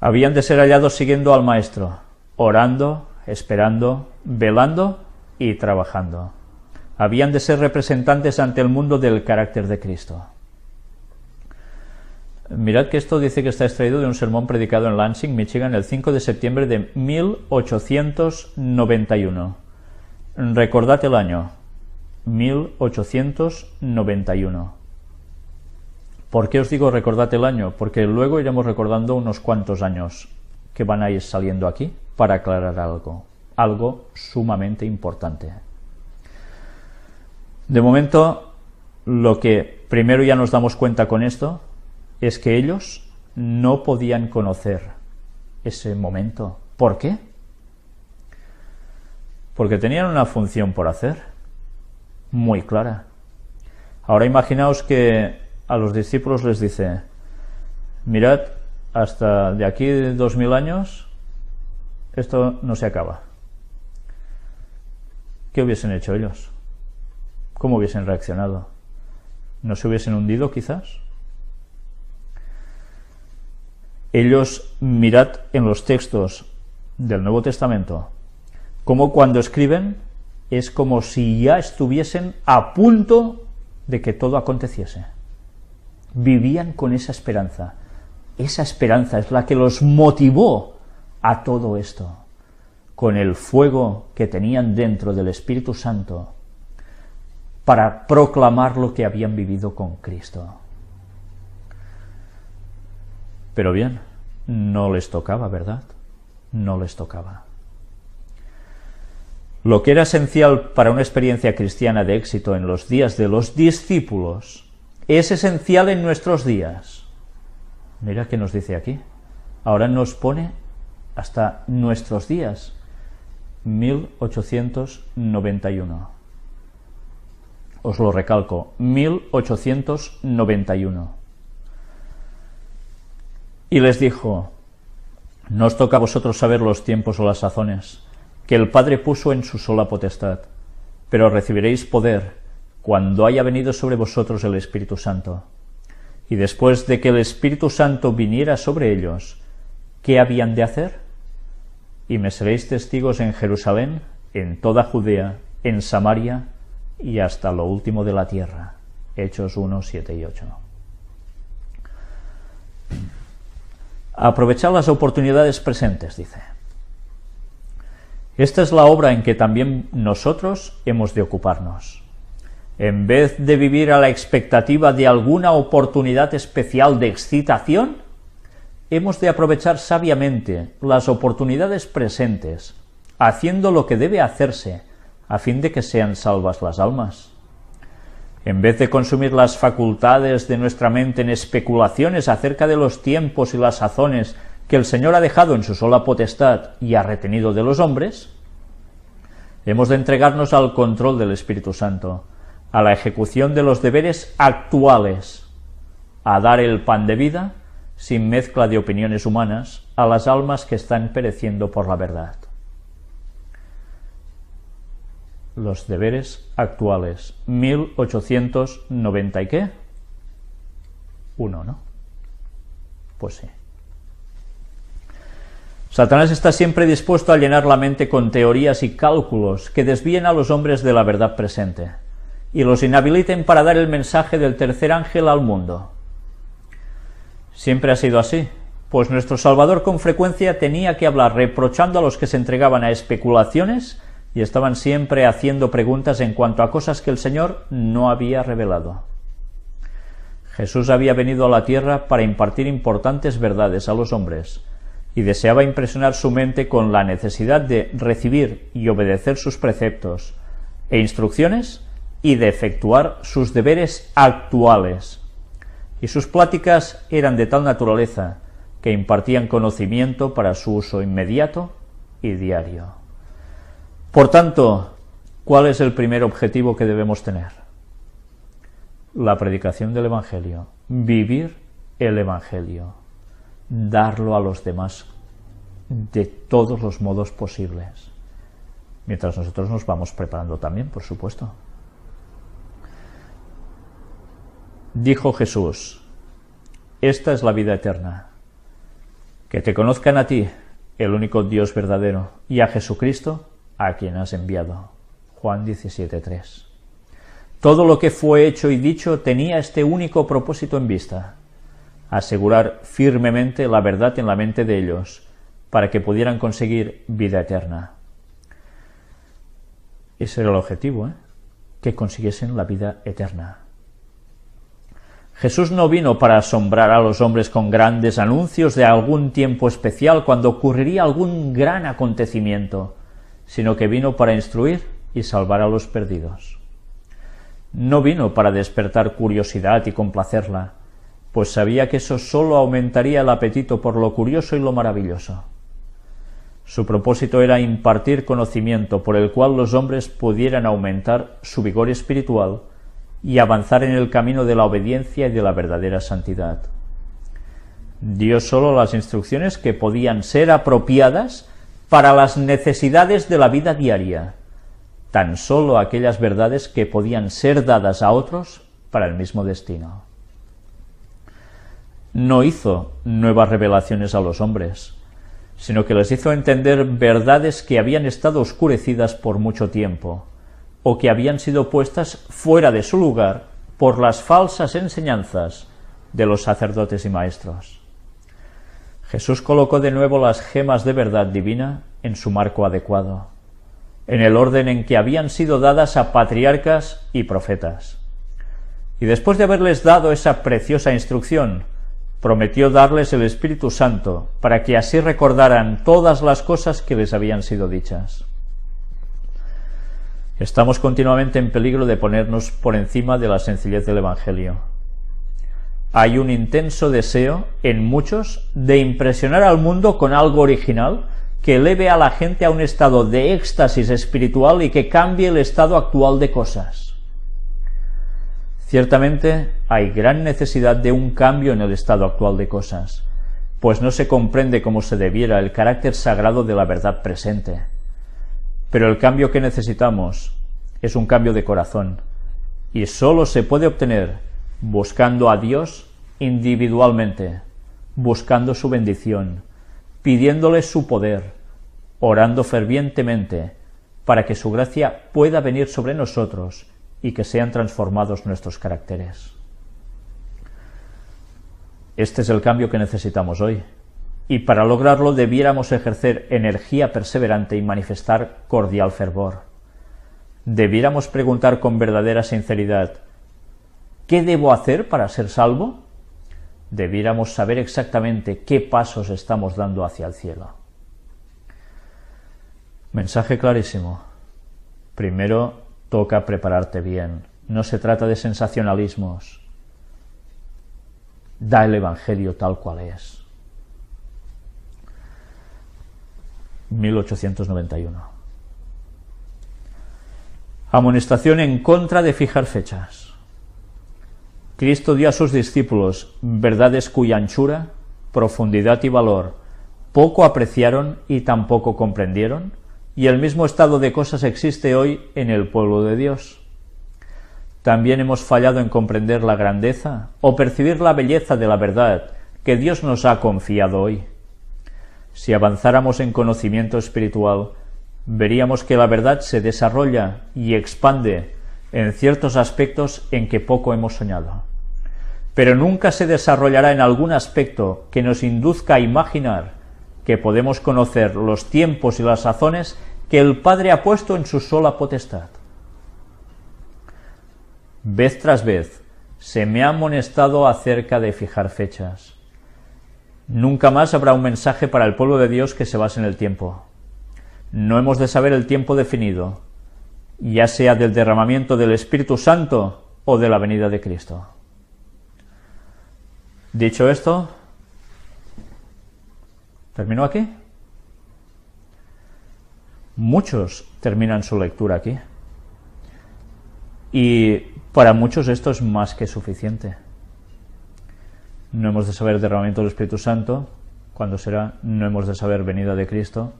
Habían de ser hallados siguiendo al Maestro, orando, esperando, velando y trabajando. Habían de ser representantes ante el mundo del carácter de Cristo. Mirad que esto dice que está extraído de un sermón predicado en Lansing, Michigan, el 5 de septiembre de 1891. Recordad el año, 1891. ¿Por qué os digo recordad el año? Porque luego iremos recordando unos cuantos años que van a ir saliendo aquí para aclarar algo, algo sumamente importante. De momento, lo que primero ya nos damos cuenta con esto es que ellos no podían conocer ese momento. ¿Por qué? Porque tenían una función por hacer, muy clara. Ahora imaginaos que a los discípulos les dice, mirad, hasta de aquí dos mil años, esto no se acaba. ¿Qué hubiesen hecho ellos? ¿Cómo hubiesen reaccionado? ¿No se hubiesen hundido quizás? Ellos, mirad en los textos del Nuevo Testamento, como cuando escriben es como si ya estuviesen a punto de que todo aconteciese. Vivían con esa esperanza. Esa esperanza es la que los motivó a todo esto, con el fuego que tenían dentro del Espíritu Santo para proclamar lo que habían vivido con Cristo. Pero bien, no les tocaba, ¿verdad? No les tocaba. Lo que era esencial para una experiencia cristiana de éxito en los días de los discípulos es esencial en nuestros días. Mira qué nos dice aquí. Ahora nos pone hasta nuestros días, 1891. Os lo recalco, 1891 y les dijo, No os toca a vosotros saber los tiempos o las sazones, que el Padre puso en su sola potestad, pero recibiréis poder cuando haya venido sobre vosotros el Espíritu Santo. Y después de que el Espíritu Santo viniera sobre ellos, ¿qué habían de hacer? Y me seréis testigos en Jerusalén, en toda Judea, en Samaria y hasta lo último de la tierra. Hechos 1, 7 y 8. Aprovechar las oportunidades presentes, dice. Esta es la obra en que también nosotros hemos de ocuparnos. En vez de vivir a la expectativa de alguna oportunidad especial de excitación, hemos de aprovechar sabiamente las oportunidades presentes, haciendo lo que debe hacerse a fin de que sean salvas las almas. En vez de consumir las facultades de nuestra mente en especulaciones acerca de los tiempos y las sazones que el Señor ha dejado en su sola potestad y ha retenido de los hombres, hemos de entregarnos al control del Espíritu Santo, a la ejecución de los deberes actuales, a dar el pan de vida, sin mezcla de opiniones humanas, a las almas que están pereciendo por la verdad. los deberes actuales. 1890 y qué? Uno, ¿no? Pues sí. Satanás está siempre dispuesto a llenar la mente con teorías y cálculos que desvíen a los hombres de la verdad presente y los inhabiliten para dar el mensaje del tercer ángel al mundo. Siempre ha sido así, pues nuestro Salvador con frecuencia tenía que hablar reprochando a los que se entregaban a especulaciones y estaban siempre haciendo preguntas en cuanto a cosas que el Señor no había revelado. Jesús había venido a la tierra para impartir importantes verdades a los hombres, y deseaba impresionar su mente con la necesidad de recibir y obedecer sus preceptos e instrucciones y de efectuar sus deberes actuales. Y sus pláticas eran de tal naturaleza que impartían conocimiento para su uso inmediato y diario. Por tanto, ¿cuál es el primer objetivo que debemos tener? La predicación del Evangelio, vivir el Evangelio, darlo a los demás de todos los modos posibles, mientras nosotros nos vamos preparando también, por supuesto. Dijo Jesús, esta es la vida eterna, que te conozcan a ti, el único Dios verdadero, y a Jesucristo, a quien has enviado. Juan 17.3. Todo lo que fue hecho y dicho tenía este único propósito en vista, asegurar firmemente la verdad en la mente de ellos, para que pudieran conseguir vida eterna. Ese era el objetivo, ¿eh? que consiguiesen la vida eterna. Jesús no vino para asombrar a los hombres con grandes anuncios de algún tiempo especial cuando ocurriría algún gran acontecimiento, sino que vino para instruir y salvar a los perdidos. No vino para despertar curiosidad y complacerla, pues sabía que eso sólo aumentaría el apetito por lo curioso y lo maravilloso. Su propósito era impartir conocimiento por el cual los hombres pudieran aumentar su vigor espiritual y avanzar en el camino de la obediencia y de la verdadera santidad. Dio solo las instrucciones que podían ser apropiadas para las necesidades de la vida diaria, tan solo aquellas verdades que podían ser dadas a otros para el mismo destino. No hizo nuevas revelaciones a los hombres, sino que les hizo entender verdades que habían estado oscurecidas por mucho tiempo, o que habían sido puestas fuera de su lugar por las falsas enseñanzas de los sacerdotes y maestros. Jesús colocó de nuevo las gemas de verdad divina en su marco adecuado, en el orden en que habían sido dadas a patriarcas y profetas. Y después de haberles dado esa preciosa instrucción, prometió darles el Espíritu Santo para que así recordaran todas las cosas que les habían sido dichas. Estamos continuamente en peligro de ponernos por encima de la sencillez del Evangelio. Hay un intenso deseo en muchos de impresionar al mundo con algo original que eleve a la gente a un estado de éxtasis espiritual y que cambie el estado actual de cosas. Ciertamente hay gran necesidad de un cambio en el estado actual de cosas, pues no se comprende como se debiera el carácter sagrado de la verdad presente pero el cambio que necesitamos es un cambio de corazón y solo se puede obtener buscando a Dios individualmente, buscando su bendición, pidiéndole su poder, orando fervientemente para que su gracia pueda venir sobre nosotros y que sean transformados nuestros caracteres. Este es el cambio que necesitamos hoy y para lograrlo debiéramos ejercer energía perseverante y manifestar cordial fervor. Debiéramos preguntar con verdadera sinceridad, ¿qué debo hacer para ser salvo? Debiéramos saber exactamente qué pasos estamos dando hacia el cielo. Mensaje clarísimo. Primero toca prepararte bien. No se trata de sensacionalismos. Da el Evangelio tal cual es. 1891. Amonestación en contra de fijar fechas. Cristo dio a sus discípulos verdades cuya anchura, profundidad y valor poco apreciaron y tampoco comprendieron, y el mismo estado de cosas existe hoy en el pueblo de Dios. También hemos fallado en comprender la grandeza o percibir la belleza de la verdad que Dios nos ha confiado hoy. Si avanzáramos en conocimiento espiritual, veríamos que la verdad se desarrolla y expande en ciertos aspectos en que poco hemos soñado. Pero nunca se desarrollará en algún aspecto que nos induzca a imaginar que podemos conocer los tiempos y las sazones que el Padre ha puesto en su sola potestad. Vez tras vez se me ha amonestado acerca de fijar fechas. Nunca más habrá un mensaje para el pueblo de Dios que se base en el tiempo. No hemos de saber el tiempo definido, ya sea del derramamiento del Espíritu Santo o de la venida de Cristo. Dicho esto, ¿terminó aquí? Muchos terminan su lectura aquí. Y para muchos esto es más que suficiente. No hemos de saber derramamiento del Espíritu Santo, cuando será, no hemos de saber venida de Cristo.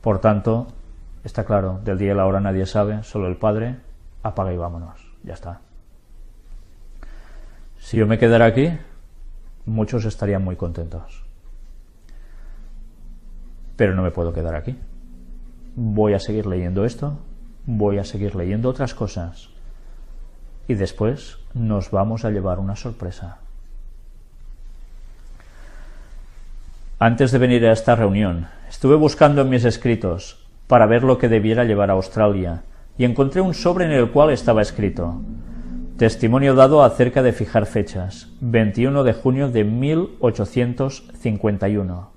Por tanto, está claro, del día y la hora nadie sabe, solo el Padre, apaga y vámonos, ya está. Si yo me quedara aquí, muchos estarían muy contentos. Pero no me puedo quedar aquí. Voy a seguir leyendo esto, voy a seguir leyendo otras cosas. Y después nos vamos a llevar una sorpresa. Antes de venir a esta reunión, estuve buscando en mis escritos para ver lo que debiera llevar a Australia y encontré un sobre en el cual estaba escrito Testimonio dado acerca de fijar fechas. 21 de junio de 1851.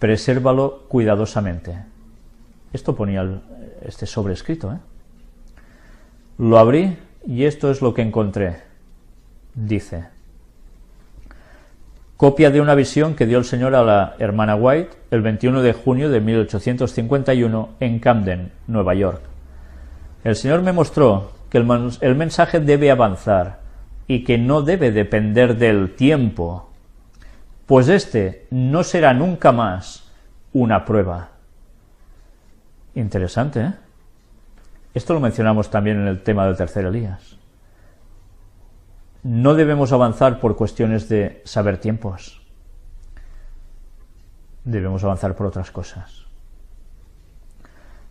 Presérvalo cuidadosamente. Esto ponía este sobrescrito. ¿eh? Lo abrí y esto es lo que encontré. Dice, copia de una visión que dio el Señor a la hermana White el 21 de junio de 1851 en Camden, Nueva York. El Señor me mostró que el, mensaje debe avanzar y que no debe depender del tiempo, pues este no será nunca más una prueba. Interesante, ¿eh? Esto lo mencionamos también en el tema del tercer Elías. No debemos avanzar por cuestiones de saber tiempos. Debemos avanzar por otras cosas.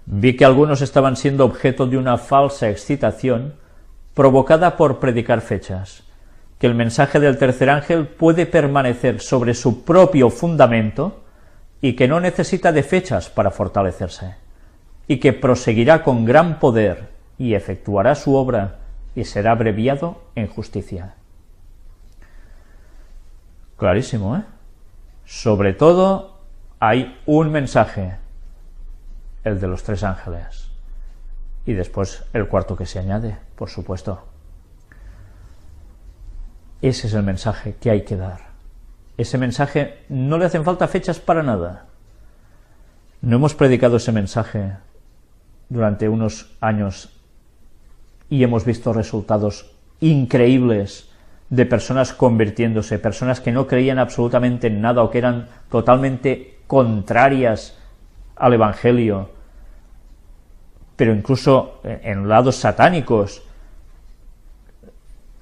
Vi que algunos estaban siendo objeto de una falsa excitación provocada por predicar fechas, que el mensaje del tercer ángel puede permanecer sobre su propio fundamento y que no necesita de fechas para fortalecerse, y que proseguirá con gran poder y efectuará su obra y será abreviado en justicia. Clarísimo, ¿eh? Sobre todo hay un mensaje, el de los tres ángeles. Y después el cuarto que se añade, por supuesto. Ese es el mensaje que hay que dar. Ese mensaje no le hacen falta fechas para nada. No hemos predicado ese mensaje durante unos años y hemos visto resultados increíbles de personas convirtiéndose, personas que no creían absolutamente en nada o que eran totalmente contrarias al Evangelio, pero incluso en lados satánicos,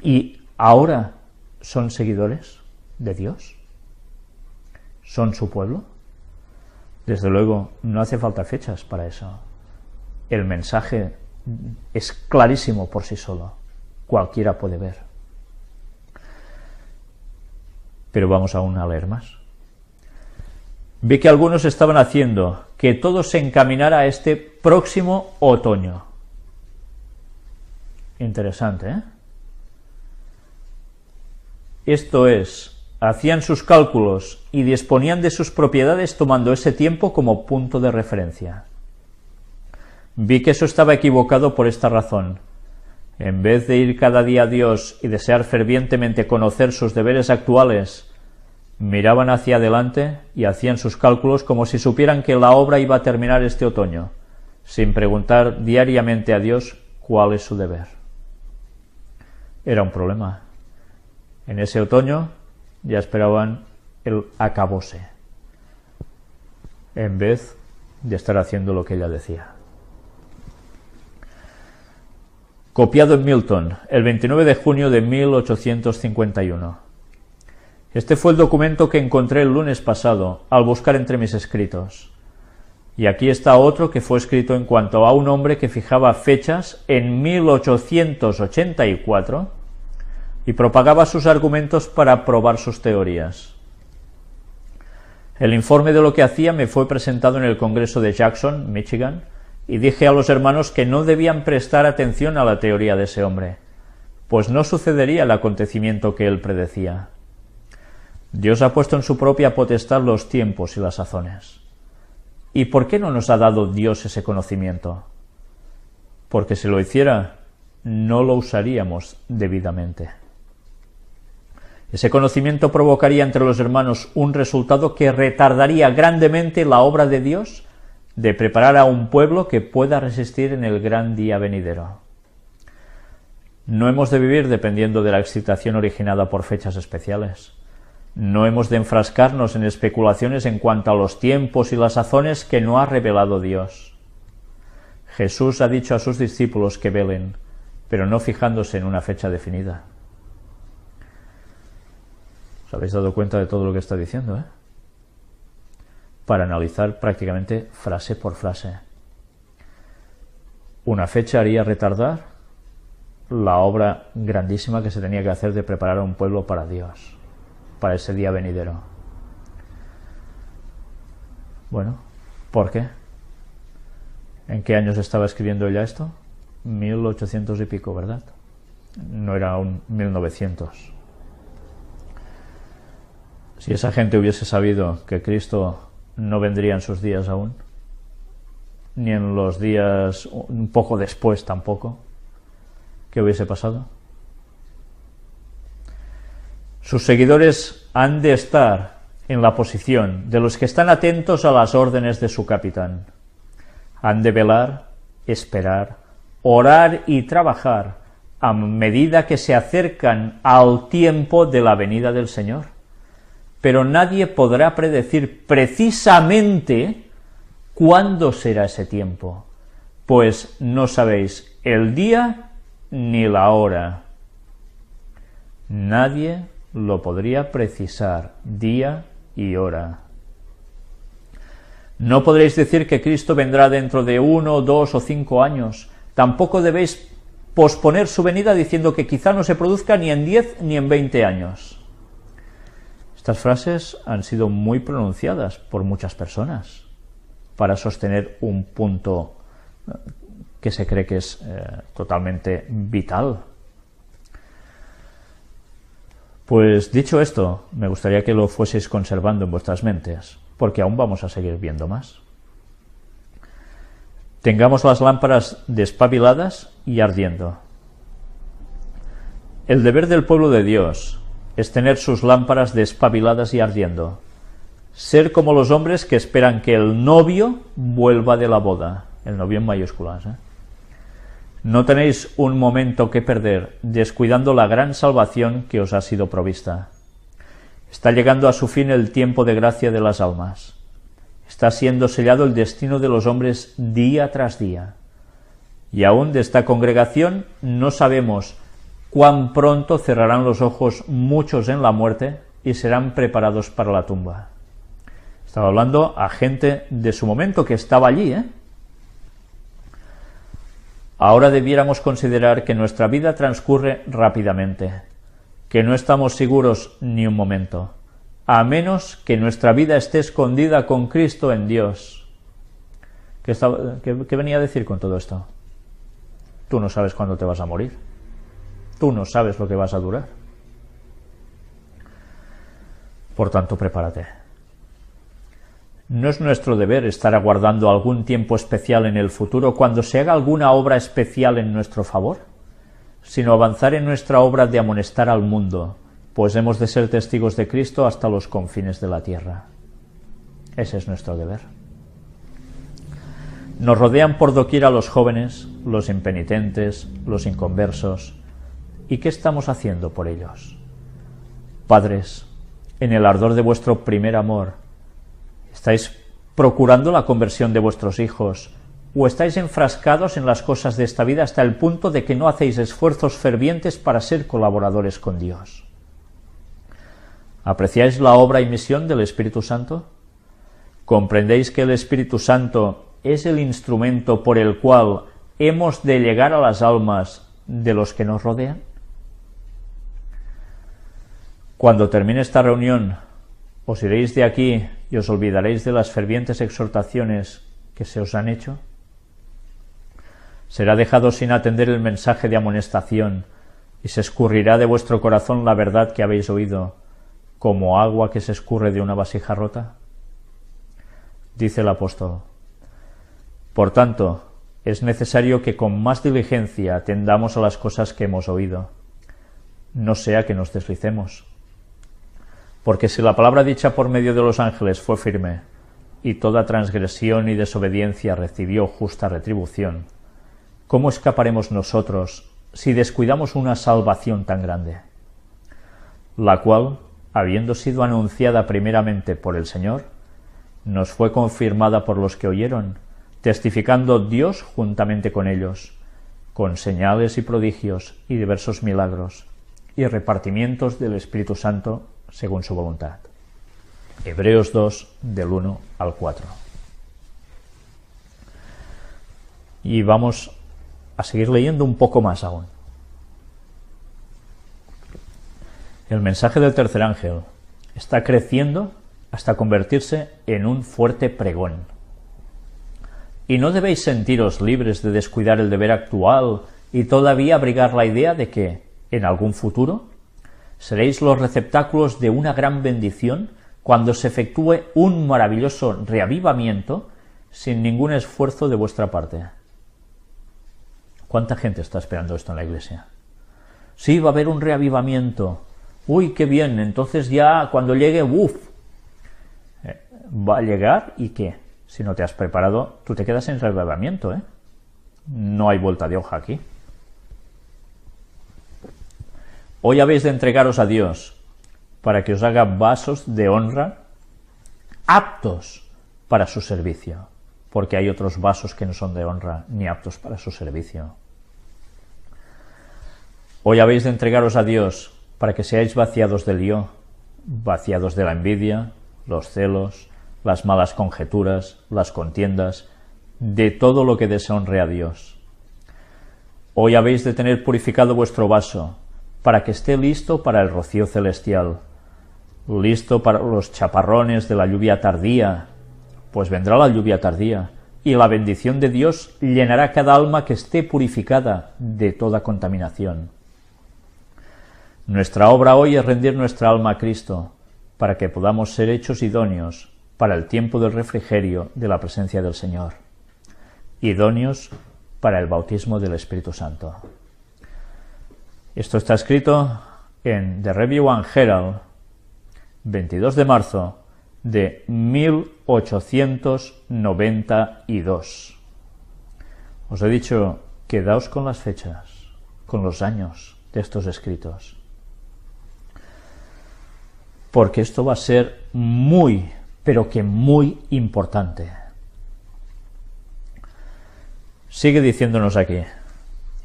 y ahora son seguidores de Dios, son su pueblo. Desde luego, no hace falta fechas para eso. El mensaje es clarísimo por sí solo, cualquiera puede ver. Pero vamos aún a leer más. Vi que algunos estaban haciendo que todo se encaminara a este próximo otoño. Interesante, ¿eh? Esto es, hacían sus cálculos y disponían de sus propiedades tomando ese tiempo como punto de referencia. Vi que eso estaba equivocado por esta razón. En vez de ir cada día a Dios y desear fervientemente conocer sus deberes actuales, Miraban hacia adelante y hacían sus cálculos como si supieran que la obra iba a terminar este otoño, sin preguntar diariamente a Dios cuál es su deber. Era un problema. En ese otoño ya esperaban el acabose, en vez de estar haciendo lo que ella decía. Copiado en Milton, el 29 de junio de 1851. Este fue el documento que encontré el lunes pasado al buscar entre mis escritos. Y aquí está otro que fue escrito en cuanto a un hombre que fijaba fechas en 1884 y propagaba sus argumentos para probar sus teorías. El informe de lo que hacía me fue presentado en el Congreso de Jackson, Michigan, y dije a los hermanos que no debían prestar atención a la teoría de ese hombre, pues no sucedería el acontecimiento que él predecía. Dios ha puesto en su propia potestad los tiempos y las sazones. ¿Y por qué no nos ha dado Dios ese conocimiento? Porque si lo hiciera, no lo usaríamos debidamente. Ese conocimiento provocaría entre los hermanos un resultado que retardaría grandemente la obra de Dios de preparar a un pueblo que pueda resistir en el gran día venidero. No hemos de vivir dependiendo de la excitación originada por fechas especiales. No hemos de enfrascarnos en especulaciones en cuanto a los tiempos y las sazones que no ha revelado Dios. Jesús ha dicho a sus discípulos que velen, pero no fijándose en una fecha definida. ¿Os habéis dado cuenta de todo lo que está diciendo? Eh? Para analizar prácticamente frase por frase. Una fecha haría retardar la obra grandísima que se tenía que hacer de preparar a un pueblo para Dios para ese día venidero. Bueno, ¿por qué? ¿En qué años estaba escribiendo ella esto? 1800 y pico, ¿verdad? no era un 1900. Si esa gente hubiese sabido que Cristo no vendría en sus días aún, ni en los días un poco después tampoco, ¿qué hubiese pasado? Sus seguidores han de estar en la posición de los que están atentos a las órdenes de su capitán. Han de velar, esperar, orar y trabajar a medida que se acercan al tiempo de la venida del Señor. Pero nadie podrá predecir precisamente cuándo será ese tiempo, pues no sabéis el día ni la hora. Nadie lo podría precisar día y hora. No podréis decir que Cristo vendrá dentro de uno, dos o cinco años. Tampoco debéis posponer su venida diciendo que quizá no se produzca ni en diez ni en veinte años. Estas frases han sido muy pronunciadas por muchas personas para sostener un punto que se cree que es eh, totalmente vital pues dicho esto, me gustaría que lo fueseis conservando en vuestras mentes, porque aún vamos a seguir viendo más. Tengamos las lámparas despabiladas y ardiendo. El deber del pueblo de Dios es tener sus lámparas despabiladas y ardiendo, ser como los hombres que esperan que el novio vuelva de la boda, el novio en mayúsculas. ¿eh? No tenéis un momento que perder descuidando la gran salvación que os ha sido provista. Está llegando a su fin el tiempo de gracia de las almas. Está siendo sellado el destino de los hombres día tras día. Y aún de esta congregación no sabemos cuán pronto cerrarán los ojos muchos en la muerte y serán preparados para la tumba. Estaba hablando a gente de su momento que estaba allí, ¿eh? Ahora debiéramos considerar que nuestra vida transcurre rápidamente, que no estamos seguros ni un momento, a menos que nuestra vida esté escondida con Cristo en Dios. ¿Qué, venía a decir con todo esto? Tú no sabes cuándo te vas a morir. Tú no sabes lo que vas a durar. Por tanto, prepárate. ¿No es nuestro deber estar aguardando algún tiempo especial en el futuro cuando se haga alguna obra especial en nuestro favor? Sino avanzar en nuestra obra de amonestar al mundo, pues hemos de ser testigos de Cristo hasta los confines de la tierra. Ese es nuestro deber. Nos rodean por doquier a los jóvenes, los impenitentes, los inconversos. ¿Y qué estamos haciendo por ellos? Padres, en el ardor de vuestro primer amor, ¿Estáis procurando la conversión de vuestros hijos? ¿O estáis enfrascados en las cosas de esta vida hasta el punto de que no hacéis esfuerzos fervientes para ser colaboradores con Dios? ¿Apreciáis la obra y misión del Espíritu Santo? ¿Comprendéis que el Espíritu Santo es el instrumento por el cual hemos de llegar a las almas de los que nos rodean? Cuando termine esta reunión, ¿Os iréis de aquí y os olvidaréis de las fervientes exhortaciones que se os han hecho? Será dejado sin atender el mensaje de amonestación y se escurrirá de vuestro corazón la verdad que habéis oído, como agua que se escurre de una vasija rota? Dice el apóstol. Por tanto, es necesario que con más diligencia atendamos a las cosas que hemos oído, no sea que nos deslicemos porque si la palabra dicha por medio de los ángeles fue firme, y toda transgresión y desobediencia recibió justa retribución, ¿cómo escaparemos nosotros si descuidamos una salvación tan grande? La cual, habiendo sido anunciada primeramente por el Señor, nos fue confirmada por los que oyeron, testificando Dios juntamente con ellos, con señales y prodigios y diversos milagros, y repartimientos del Espíritu Santo según su voluntad. Hebreos 2, del 1 al 4. Y vamos a seguir leyendo un poco más aún. El mensaje del tercer ángel está creciendo hasta convertirse en un fuerte pregón. Y no debéis sentiros libres de descuidar el deber actual y todavía abrigar la idea de que, en algún futuro, seréis los receptáculos de una gran bendición cuando se efectúe un maravilloso reavivamiento sin ningún esfuerzo de vuestra parte. ¿Cuánta gente está esperando esto en la iglesia? Sí, va a haber un reavivamiento. Uy, qué bien, entonces ya cuando llegue, uff, eh, va a llegar y qué? Si no te has preparado, tú te quedas en reavivamiento, ¿eh? No hay vuelta de hoja aquí. Hoy habéis de entregaros a Dios para que os haga vasos de honra aptos para su servicio, porque hay otros vasos que no son de honra ni aptos para su servicio. Hoy habéis de entregaros a Dios para que seáis vaciados del yo, vaciados de la envidia, los celos, las malas conjeturas, las contiendas, de todo lo que deshonre a Dios. Hoy habéis de tener purificado vuestro vaso, para que esté listo para el rocío celestial, listo para los chaparrones de la lluvia tardía, pues vendrá la lluvia tardía, y la bendición de Dios llenará cada alma que esté purificada de toda contaminación. Nuestra obra hoy es rendir nuestra alma a Cristo, para que podamos ser hechos idóneos para el tiempo del refrigerio de la presencia del Señor, idóneos para el bautismo del Espíritu Santo. Esto está escrito en The Review and Herald, 22 de marzo de 1892. Os he dicho, quedaos con las fechas, con los años de estos escritos. Porque esto va a ser muy, pero que muy importante. Sigue diciéndonos aquí,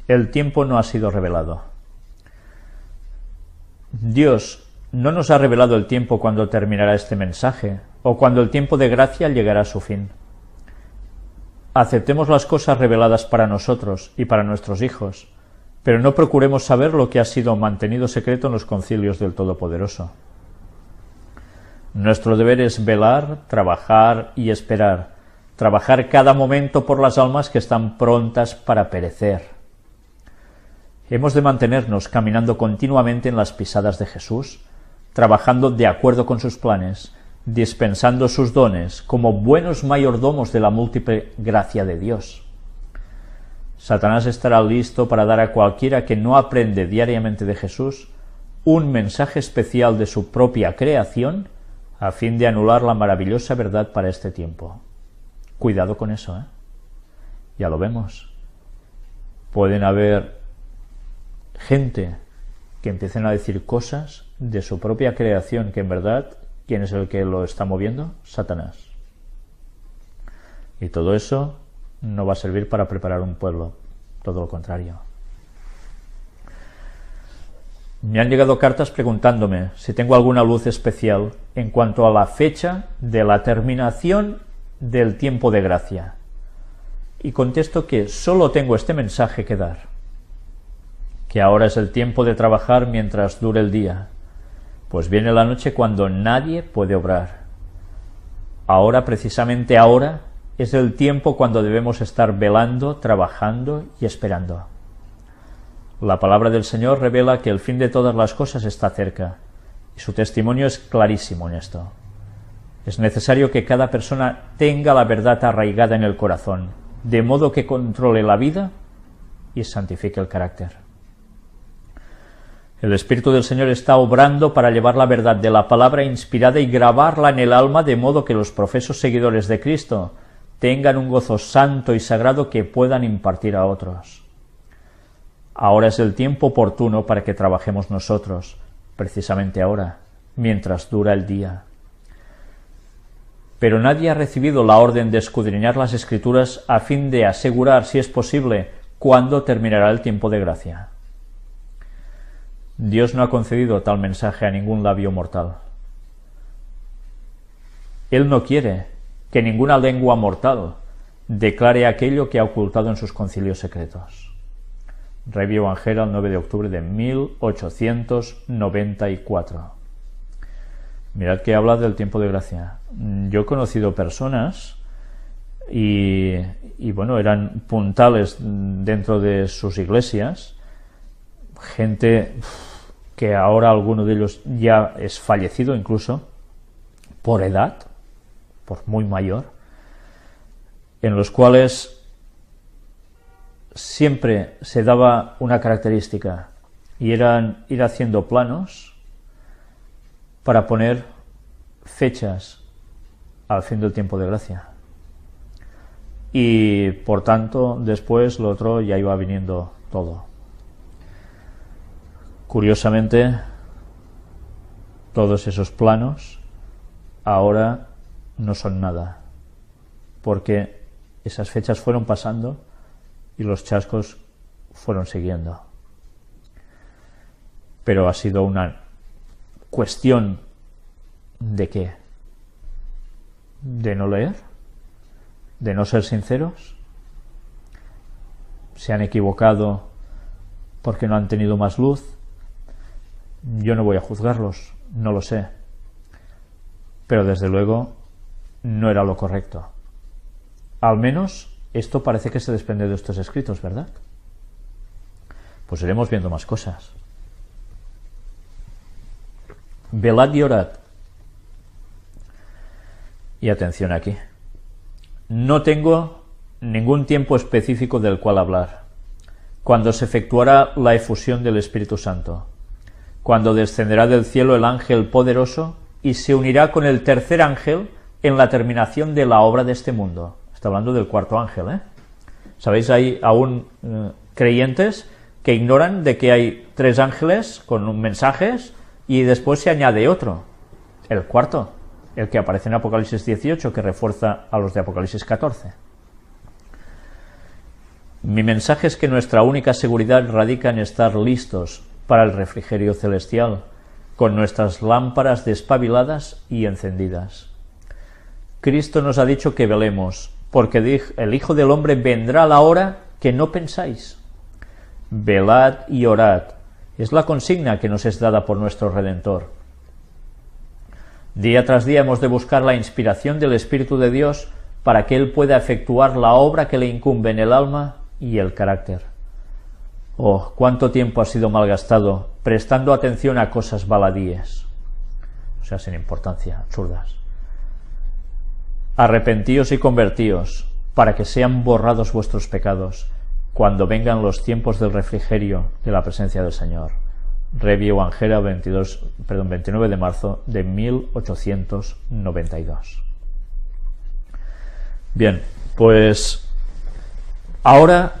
el tiempo no ha sido revelado. Dios no nos ha revelado el tiempo cuando terminará este mensaje, o cuando el tiempo de gracia llegará a su fin. Aceptemos las cosas reveladas para nosotros y para nuestros hijos, pero no procuremos saber lo que ha sido mantenido secreto en los concilios del Todopoderoso. Nuestro deber es velar, trabajar y esperar, trabajar cada momento por las almas que están prontas para perecer Hemos de mantenernos caminando continuamente en las pisadas de Jesús, trabajando de acuerdo con sus planes, dispensando sus dones como buenos mayordomos de la múltiple gracia de Dios. Satanás estará listo para dar a cualquiera que no aprende diariamente de Jesús un mensaje especial de su propia creación a fin de anular la maravillosa verdad para este tiempo. Cuidado con eso, ¿eh? Ya lo vemos. Pueden haber gente que empiecen a decir cosas de su propia creación que en verdad, ¿quién es el que lo está moviendo? Satanás. Y todo eso no va a servir para preparar un pueblo, todo lo contrario. Me han llegado cartas preguntándome si tengo alguna luz especial en cuanto a la fecha de la terminación del tiempo de gracia. Y contesto que solo tengo este mensaje que dar que ahora es el tiempo de trabajar mientras dure el día, pues viene la noche cuando nadie puede obrar. Ahora, precisamente ahora, es el tiempo cuando debemos estar velando, trabajando y esperando. La palabra del Señor revela que el fin de todas las cosas está cerca, y su testimonio es clarísimo en esto. Es necesario que cada persona tenga la verdad arraigada en el corazón, de modo que controle la vida y santifique el carácter. El Espíritu del Señor está obrando para llevar la verdad de la palabra inspirada y grabarla en el alma de modo que los profesos seguidores de Cristo tengan un gozo santo y sagrado que puedan impartir a otros. Ahora es el tiempo oportuno para que trabajemos nosotros, precisamente ahora, mientras dura el día. Pero nadie ha recibido la orden de escudriñar las Escrituras a fin de asegurar, si es posible, cuándo terminará el tiempo de gracia. Dios no ha concedido tal mensaje a ningún labio mortal. Él no quiere que ninguna lengua mortal declare aquello que ha ocultado en sus concilios secretos. Review Evangelial, 9 de octubre de 1894. Mirad que habla del tiempo de gracia. Yo he conocido personas y, y bueno, eran puntales dentro de sus iglesias, gente que ahora alguno de ellos ya es fallecido incluso, por edad, por muy mayor, en los cuales siempre se daba una característica y eran ir haciendo planos para poner fechas al fin del tiempo de gracia. Y por tanto, después lo otro ya iba viniendo todo. Curiosamente, todos esos planos ahora no son nada, porque esas fechas fueron pasando y los chascos fueron siguiendo. Pero ha sido una cuestión de qué? ¿De no leer? ¿De no ser sinceros? ¿Se han equivocado porque no han tenido más luz? Yo no voy a juzgarlos, no lo sé. Pero desde luego no era lo correcto. Al menos esto parece que se desprende de estos escritos, ¿verdad? Pues iremos viendo más cosas. Velad y orad. Y atención aquí. No tengo ningún tiempo específico del cual hablar. Cuando se efectuará la efusión del Espíritu Santo. Cuando descenderá del cielo el ángel poderoso y se unirá con el tercer ángel en la terminación de la obra de este mundo. Está hablando del cuarto ángel, ¿eh? ¿Sabéis? Hay aún eh, creyentes que ignoran de que hay tres ángeles con mensajes y después se añade otro, el cuarto, el que aparece en Apocalipsis 18, que refuerza a los de Apocalipsis 14. Mi mensaje es que nuestra única seguridad radica en estar listos para el refrigerio celestial, con nuestras lámparas despabiladas y encendidas. Cristo nos ha dicho que velemos, porque el Hijo del Hombre vendrá a la hora que no pensáis. Velad y orad. Es la consigna que nos es dada por nuestro Redentor. Día tras día hemos de buscar la inspiración del Espíritu de Dios para que Él pueda efectuar la obra que le incumbe en el alma y el carácter. Oh, cuánto tiempo ha sido malgastado prestando atención a cosas baladíes, o sea, sin importancia, absurdas. Arrepentíos y convertíos, para que sean borrados vuestros pecados, cuando vengan los tiempos del refrigerio de la presencia del Señor. Review Angera 22, perdón, 29 de marzo de 1892. Bien, pues ahora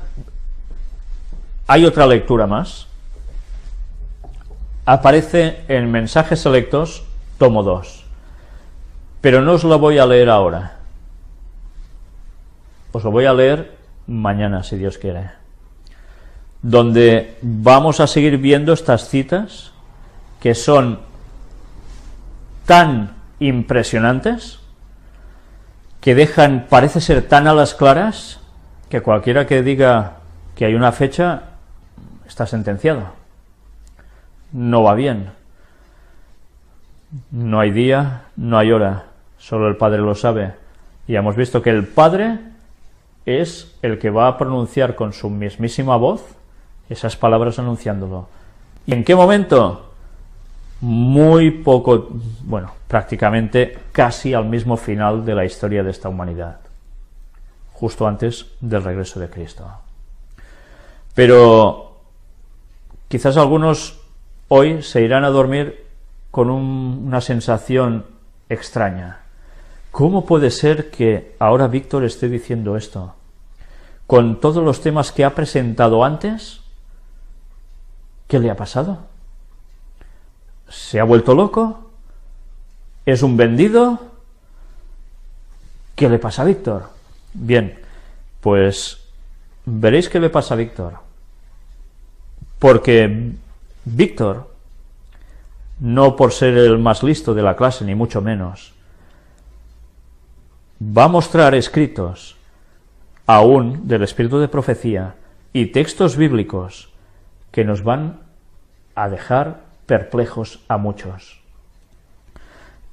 hay otra lectura más. Aparece en Mensajes Selectos, tomo 2 pero no os lo voy a leer ahora. Os lo voy a leer mañana, si Dios quiere. Donde vamos a seguir viendo estas citas que son tan impresionantes que dejan, parece ser tan a las claras, que cualquiera que diga que hay una fecha está sentenciado. No va bien. No hay día, no hay hora, solo el Padre lo sabe. Y hemos visto que el Padre es el que va a pronunciar con su mismísima voz esas palabras anunciándolo. ¿Y en qué momento? Muy poco, bueno, prácticamente casi al mismo final de la historia de esta humanidad, justo antes del regreso de Cristo. Pero quizás algunos hoy se irán a dormir con una sensación extraña. ¿Cómo puede ser que ahora Víctor esté diciendo esto? Con todos los temas que ha presentado antes, ¿qué le ha pasado? ¿Se ha vuelto loco? ¿Es un vendido? ¿Qué le pasa a Víctor? Bien, pues veréis qué le pasa a Víctor. Porque Víctor, no por ser el más listo de la clase, ni mucho menos, va a mostrar escritos aún del espíritu de profecía y textos bíblicos que nos van a dejar perplejos a muchos.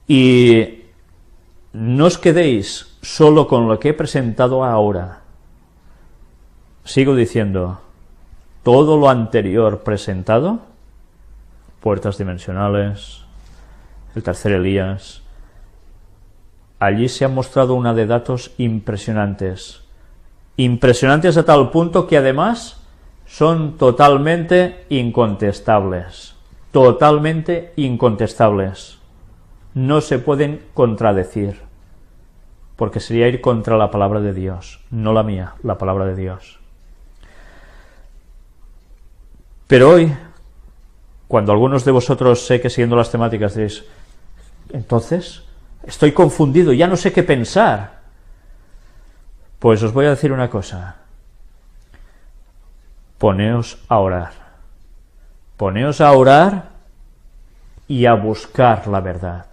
Y no os quedéis solo con lo que he presentado ahora, sigo diciendo, todo lo anterior presentado, puertas dimensionales, el tercer Elías, allí se ha mostrado una de datos impresionantes, impresionantes a tal punto que además son totalmente incontestables, totalmente incontestables. No se pueden contradecir, porque sería ir contra la palabra de Dios, no la mía, la palabra de Dios. Pero hoy, cuando algunos de vosotros sé que siguiendo las temáticas diréis, entonces, estoy confundido, ya no sé qué pensar, pues os voy a decir una cosa, poneos a orar. Poneos a orar y a buscar la verdad.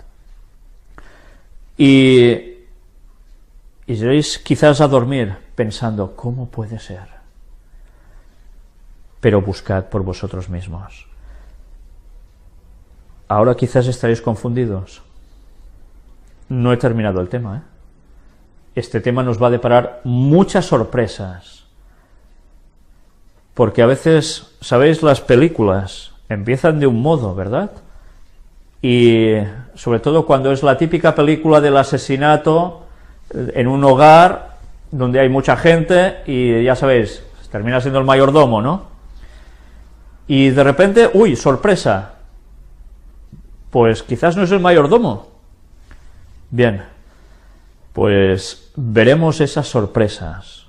Y, y iréis quizás a dormir pensando, ¿cómo puede ser? Pero buscad por vosotros mismos. Ahora quizás estaréis confundidos. No he terminado el tema. ¿eh? Este tema nos va a deparar muchas sorpresas porque a veces, ¿sabéis? Las películas empiezan de un modo, ¿verdad? Y sobre todo cuando es la típica película del asesinato en un hogar donde hay mucha gente y ya sabéis, termina siendo el mayordomo, ¿no? Y de repente, uy, sorpresa, pues quizás no es el mayordomo. Bien, pues veremos esas sorpresas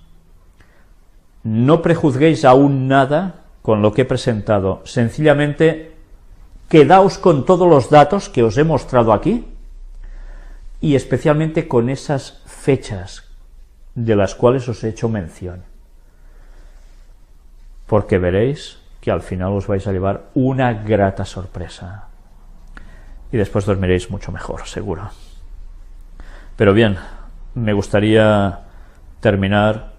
no prejuzguéis aún nada con lo que he presentado, sencillamente quedaos con todos los datos que os he mostrado aquí y especialmente con esas fechas de las cuales os he hecho mención. Porque veréis que al final os vais a llevar una grata sorpresa. Y después dormiréis mucho mejor, seguro. Pero bien, me gustaría terminar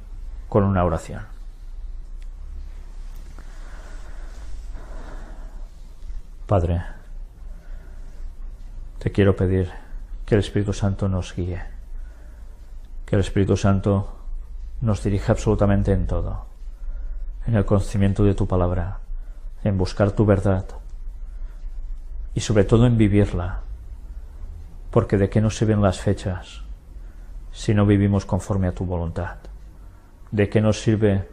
con una oración. Padre, te quiero pedir que el Espíritu Santo nos guíe, que el Espíritu Santo nos dirija absolutamente en todo, en el conocimiento de tu palabra, en buscar tu verdad y sobre todo en vivirla, porque de qué nos sirven las fechas si no vivimos conforme a tu voluntad, de qué nos sirve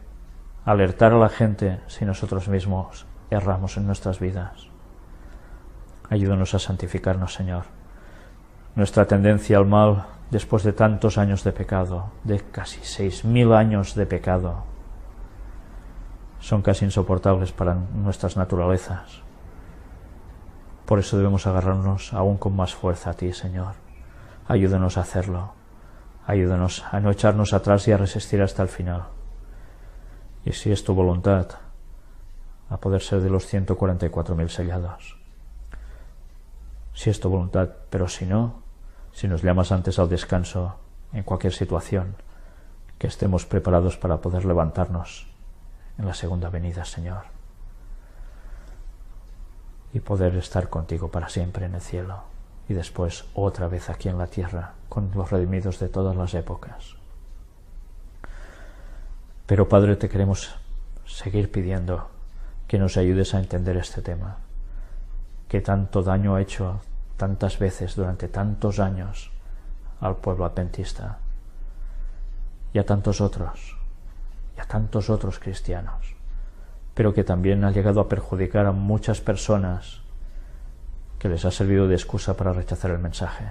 alertar a la gente si nosotros mismos erramos en nuestras vidas. Ayúdanos a santificarnos, Señor. Nuestra tendencia al mal, después de tantos años de pecado, de casi seis mil años de pecado, son casi insoportables para nuestras naturalezas. Por eso debemos agarrarnos aún con más fuerza a ti, Señor. Ayúdanos a hacerlo. Ayúdanos a no echarnos atrás y a resistir hasta el final. Y si es tu voluntad, a poder ser de los 144.000 sellados si es tu voluntad, pero si no, si nos llamas antes al descanso en cualquier situación, que estemos preparados para poder levantarnos en la segunda venida, Señor, y poder estar contigo para siempre en el cielo, y después otra vez aquí en la tierra, con los redimidos de todas las épocas. Pero Padre, te queremos seguir pidiendo que nos ayudes a entender este tema que tanto daño ha hecho tantas veces durante tantos años al pueblo adventista y a tantos otros, y a tantos otros cristianos, pero que también ha llegado a perjudicar a muchas personas que les ha servido de excusa para rechazar el mensaje.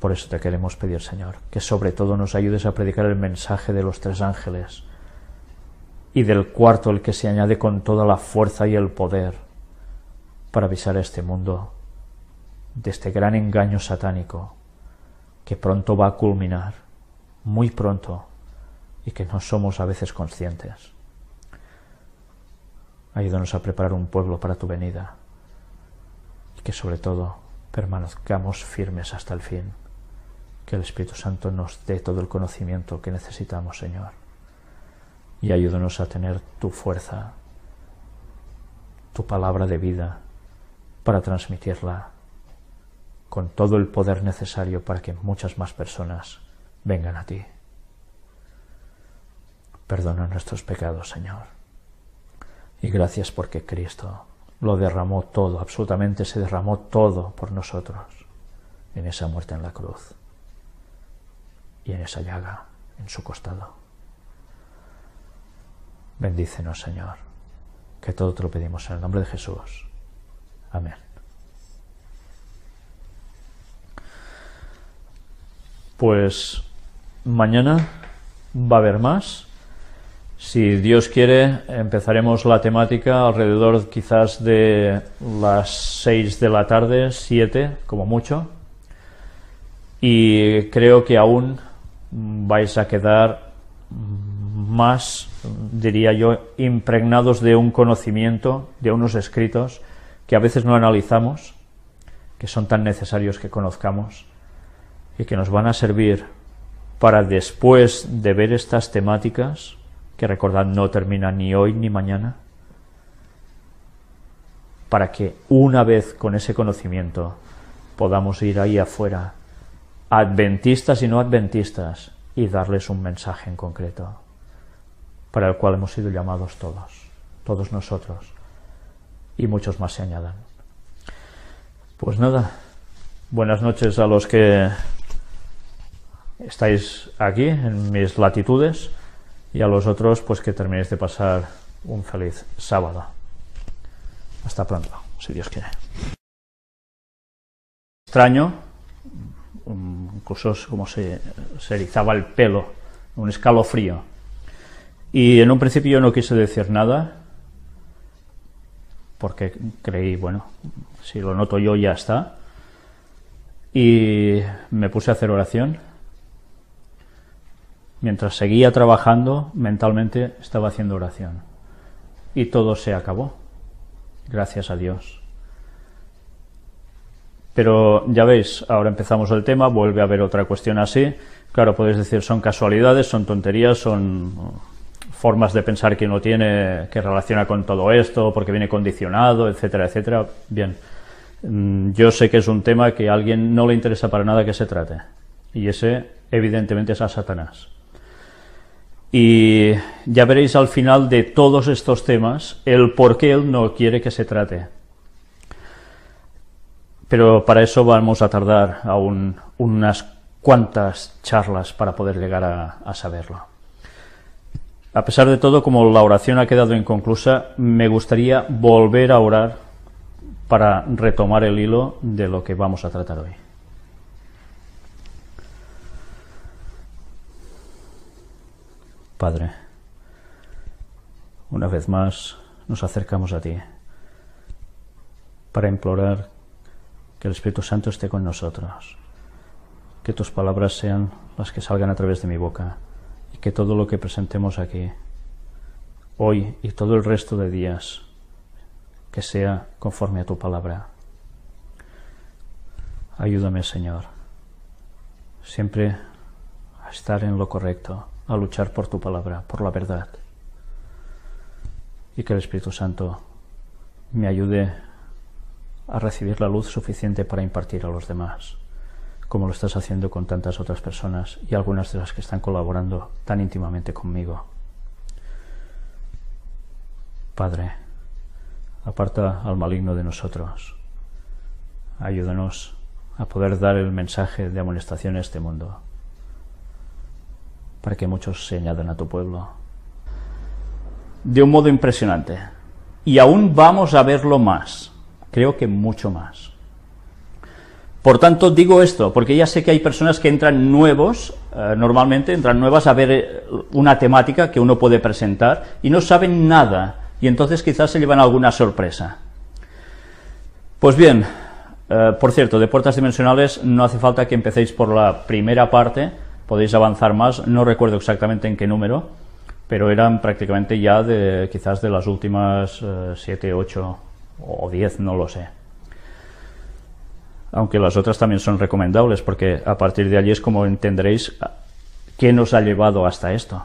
Por eso te queremos pedir, Señor, que sobre todo nos ayudes a predicar el mensaje de los tres ángeles y del cuarto el que se añade con toda la fuerza y el poder para avisar a este mundo de este gran engaño satánico que pronto va a culminar, muy pronto, y que no somos a veces conscientes. Ayúdanos a preparar un pueblo para tu venida y que sobre todo permanezcamos firmes hasta el fin. Que el Espíritu Santo nos dé todo el conocimiento que necesitamos, Señor. Y ayúdanos a tener tu fuerza, tu palabra de vida, para transmitirla con todo el poder necesario para que muchas más personas vengan a ti. Perdona nuestros pecados, Señor. Y gracias porque Cristo lo derramó todo, absolutamente se derramó todo por nosotros en esa muerte en la cruz y en esa llaga en su costado. Bendícenos, Señor, que todo te lo pedimos en el nombre de Jesús. Amén. Pues mañana va a haber más. Si Dios quiere, empezaremos la temática alrededor quizás de las 6 de la tarde, 7 como mucho. Y creo que aún vais a quedar más, diría yo, impregnados de un conocimiento, de unos escritos que a veces no analizamos, que son tan necesarios que conozcamos y que nos van a servir para después de ver estas temáticas, que recordad no termina ni hoy ni mañana, para que una vez con ese conocimiento podamos ir ahí afuera, adventistas y no adventistas, y darles un mensaje en concreto, para el cual hemos sido llamados todos, todos nosotros, y muchos más se añadan. Pues nada, buenas noches a los que estáis aquí en mis latitudes y a los otros pues que terminéis de pasar un feliz sábado. Hasta pronto, si Dios quiere. Extraño, incluso como se, se erizaba el pelo, un escalofrío. Y en un principio yo no quise decir nada, porque creí, bueno, si lo noto yo ya está. Y me puse a hacer oración Mientras seguía trabajando, mentalmente estaba haciendo oración. Y todo se acabó. Gracias a Dios. Pero ya veis, ahora empezamos el tema, vuelve a haber otra cuestión así. Claro, podéis decir, son casualidades, son tonterías, son formas de pensar que uno tiene que relaciona con todo esto, porque viene condicionado, etcétera, etcétera. Bien, mm, yo sé que es un tema que a alguien no le interesa para nada que se trate. Y ese, evidentemente, es a Satanás. Y ya veréis al final de todos estos temas el por qué él no quiere que se trate. Pero para eso vamos a tardar aún unas cuantas charlas para poder llegar a, saberlo. A pesar de todo, como la oración ha quedado inconclusa, me gustaría volver a orar para retomar el hilo de lo que vamos a tratar hoy. Padre, una vez más nos acercamos a ti para implorar que el Espíritu Santo esté con nosotros, que tus palabras sean las que salgan a través de mi boca y que todo lo que presentemos aquí, hoy y todo el resto de días, que sea conforme a tu palabra. Ayúdame, Señor, siempre a estar en lo correcto a luchar por tu palabra, por la verdad. Y que el Espíritu Santo me ayude a recibir la luz suficiente para impartir a los demás, como lo estás haciendo con tantas otras personas y algunas de las que están colaborando tan íntimamente conmigo. Padre, aparta al maligno de nosotros. Ayúdanos a poder dar el mensaje de amonestación a este mundo para que muchos se añadan a tu pueblo. De un modo impresionante. Y aún vamos a verlo más, creo que mucho más. Por tanto, digo esto, porque ya sé que hay personas que entran nuevos, eh, normalmente entran nuevas a ver eh, una temática que uno puede presentar y no saben nada, y entonces quizás se llevan alguna sorpresa. Pues bien, eh, por cierto, de puertas dimensionales no hace falta que empecéis por la primera parte, podéis avanzar más, no recuerdo exactamente en qué número, pero eran prácticamente ya de quizás de las últimas 7, eh, 8 o 10, no lo sé. Aunque las otras también son recomendables, porque a partir de allí es como entenderéis qué nos ha llevado hasta esto.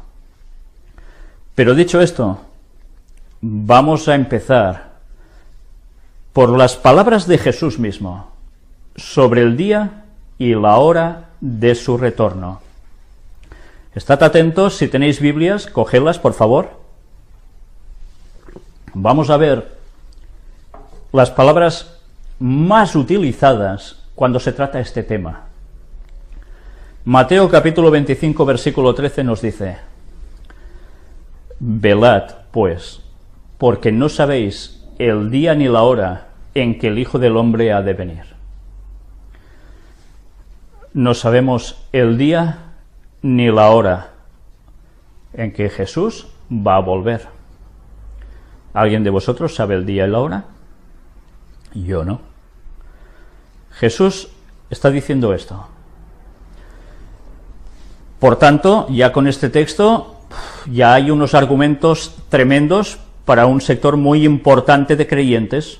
Pero dicho esto, vamos a empezar por las palabras de Jesús mismo sobre el día y la hora de su retorno Estad atentos, si tenéis Biblias, cogedlas, por favor. Vamos a ver las palabras más utilizadas cuando se trata este tema. Mateo capítulo 25, versículo 13 nos dice, Velad, pues, porque no sabéis el día ni la hora en que el Hijo del Hombre ha de venir. No sabemos el día ni la hora en que Jesús va a volver. ¿Alguien de vosotros sabe el día y la hora? Yo no. Jesús está diciendo esto. Por tanto, ya con este texto ya hay unos argumentos tremendos para un sector muy importante de creyentes,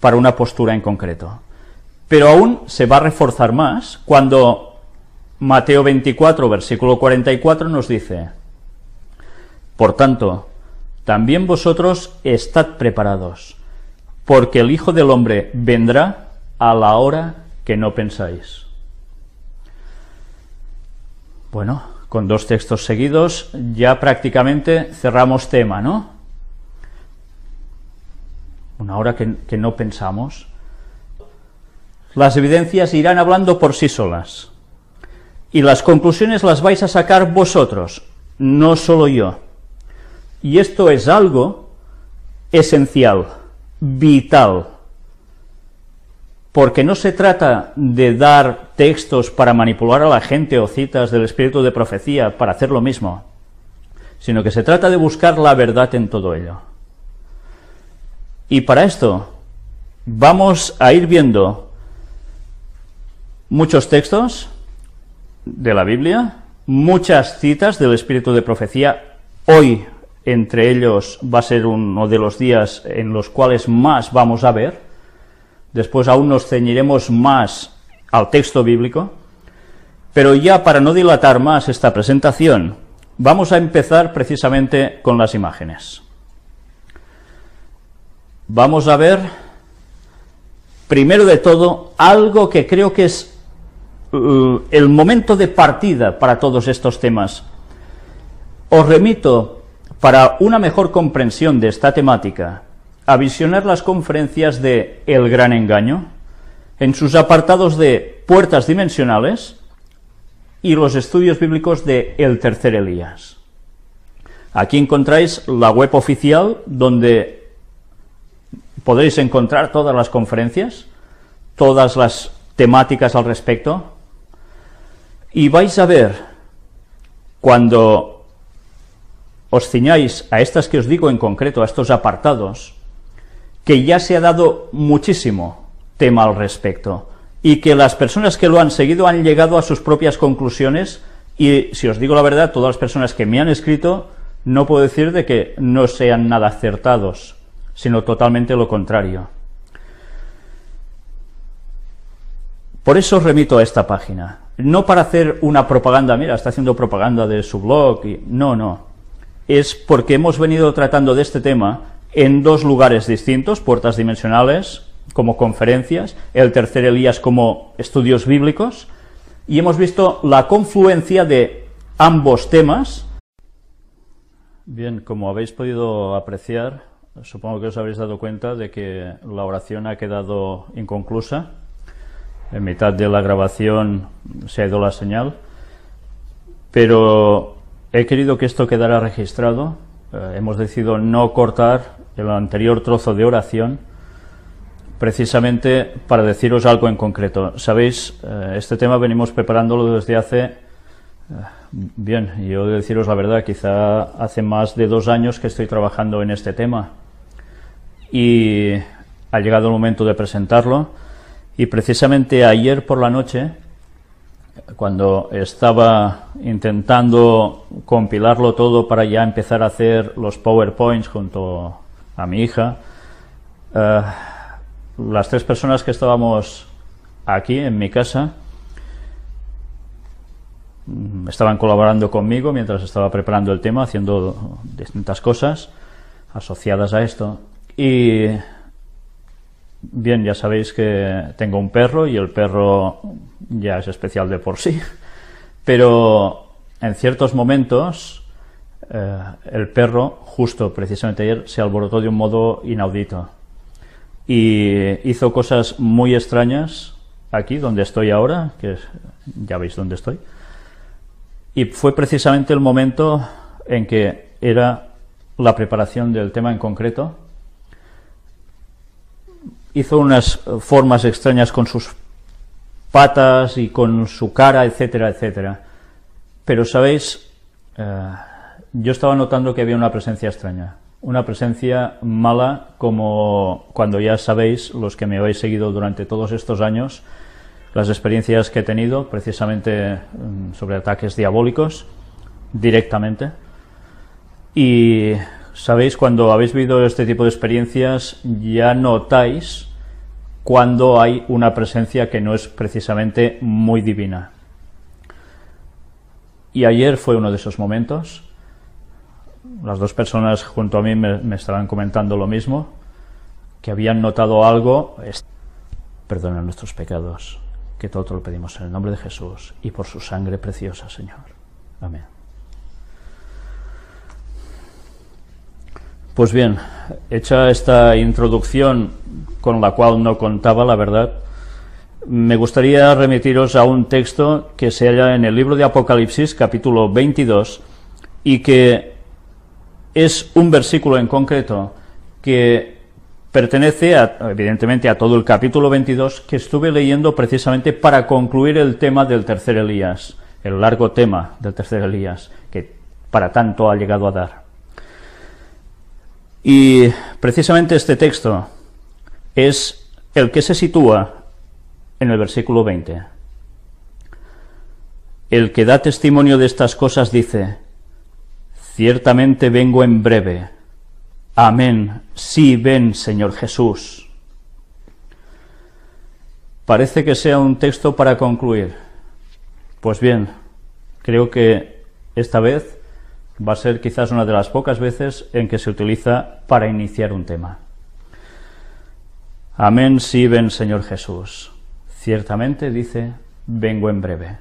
para una postura en concreto. Pero aún se va a reforzar más cuando Mateo 24, versículo 44 nos dice, Por tanto, también vosotros estad preparados, porque el Hijo del Hombre vendrá a la hora que no pensáis. Bueno, con dos textos seguidos ya prácticamente cerramos tema, ¿no? Una hora que, que no pensamos. Las evidencias irán hablando por sí solas. Y las conclusiones las vais a sacar vosotros, no solo yo. Y esto es algo esencial, vital, porque no se trata de dar textos para manipular a la gente o citas del espíritu de profecía para hacer lo mismo, sino que se trata de buscar la verdad en todo ello. Y para esto vamos a ir viendo muchos textos de la Biblia, muchas citas del espíritu de profecía. Hoy entre ellos va a ser uno de los días en los cuales más vamos a ver, después aún nos ceñiremos más al texto bíblico, pero ya para no dilatar más esta presentación, vamos a empezar precisamente con las imágenes. Vamos a ver, primero de todo, algo que creo que es uh, el momento de partida para todos estos temas. Os remito para una mejor comprensión de esta temática, a visionar las conferencias de El Gran Engaño, en sus apartados de Puertas Dimensionales y los estudios bíblicos de El Tercer Elías. Aquí encontráis la web oficial donde podréis encontrar todas las conferencias, todas las temáticas al respecto, y vais a ver cuando os ciñáis a estas que os digo en concreto, a estos apartados, que ya se ha dado muchísimo tema al respecto y que las personas que lo han seguido han llegado a sus propias conclusiones y si os digo la verdad, todas las personas que me han escrito no puedo decir de que no sean nada acertados, sino totalmente lo contrario. Por eso os remito a esta página, no para hacer una propaganda, mira, está haciendo propaganda de su blog, y no, no, es porque hemos venido tratando de este tema en dos lugares distintos, puertas dimensionales como conferencias, el tercer Elías como estudios bíblicos, y hemos visto la confluencia de ambos temas. Bien, como habéis podido apreciar, supongo que os habéis dado cuenta de que la oración ha quedado inconclusa. En mitad de la grabación se ha ido la señal, pero He querido que esto quedara registrado. Eh, hemos decidido no cortar el anterior trozo de oración precisamente para deciros algo en concreto. Sabéis, eh, este tema venimos preparándolo desde hace, eh, bien, yo de deciros la verdad, quizá hace más de dos años que estoy trabajando en este tema y ha llegado el momento de presentarlo y precisamente ayer por la noche cuando estaba intentando compilarlo todo para ya empezar a hacer los PowerPoints junto a mi hija, eh, las tres personas que estábamos aquí en mi casa mm, estaban colaborando conmigo mientras estaba preparando el tema, haciendo distintas cosas asociadas a esto. Y Bien, ya sabéis que tengo un perro y el perro ya es especial de por sí, pero en ciertos momentos eh, el perro, justo precisamente ayer, se alborotó de un modo inaudito y hizo cosas muy extrañas aquí donde estoy ahora, que ya veis dónde estoy, y fue precisamente el momento en que era la preparación del tema en concreto. Hizo unas formas extrañas con sus patas y con su cara, etcétera, etcétera. Pero, ¿sabéis? Eh, yo estaba notando que había una presencia extraña, una presencia mala como cuando ya sabéis, los que me habéis seguido durante todos estos años, las experiencias que he tenido precisamente mm, sobre ataques diabólicos directamente. Y sabéis, cuando habéis vivido este tipo de experiencias, ya notáis cuando hay una presencia que no es precisamente muy divina. Y ayer fue uno de esos momentos las dos personas junto a mí me, estaban comentando lo mismo, que habían notado algo. Perdona nuestros pecados, que todo lo pedimos en el nombre de Jesús y por su sangre preciosa, Señor. Amén. Pues bien, hecha esta introducción con la cual no contaba, la verdad, me gustaría remitiros a un texto que se halla en el libro de Apocalipsis, capítulo 22, y que es un versículo en concreto que pertenece, evidentemente, a todo el capítulo 22 que estuve leyendo precisamente para concluir el tema del tercer Elías, el largo tema del tercer Elías, que para tanto ha llegado a dar. Y precisamente este texto es el que se sitúa en el versículo 20. El que da testimonio de estas cosas dice, Ciertamente vengo en breve. Amén. Sí, ven, Señor Jesús. Parece que sea un texto para concluir. Pues bien, creo que esta vez va a ser quizás una de las pocas veces en que se utiliza para iniciar un tema. Amén, sí, ven, Señor Jesús. Ciertamente dice, vengo en breve.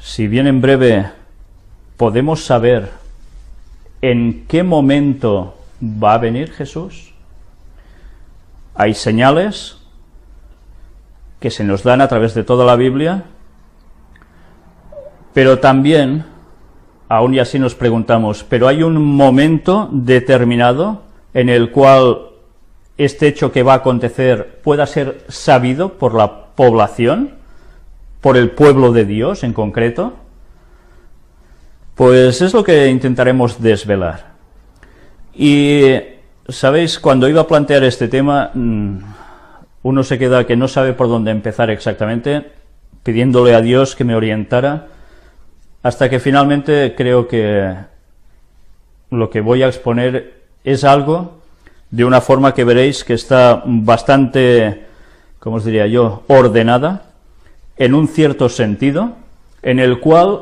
Si bien en breve ¿Podemos saber en qué momento va a venir Jesús? Hay señales que se nos dan a través de toda la Biblia, pero también, aún y así nos preguntamos, pero hay un momento determinado en el cual este hecho que va a acontecer pueda ser sabido por la población, por el pueblo de Dios en concreto. Pues es lo que intentaremos desvelar. Y, ¿sabéis? Cuando iba a plantear este tema, mm, uno se queda que no sabe por dónde empezar exactamente, pidiéndole a Dios que me orientara, hasta que finalmente creo que lo que voy a exponer es algo de una forma que veréis que está bastante, como os diría yo?, ordenada, en un cierto sentido, en el cual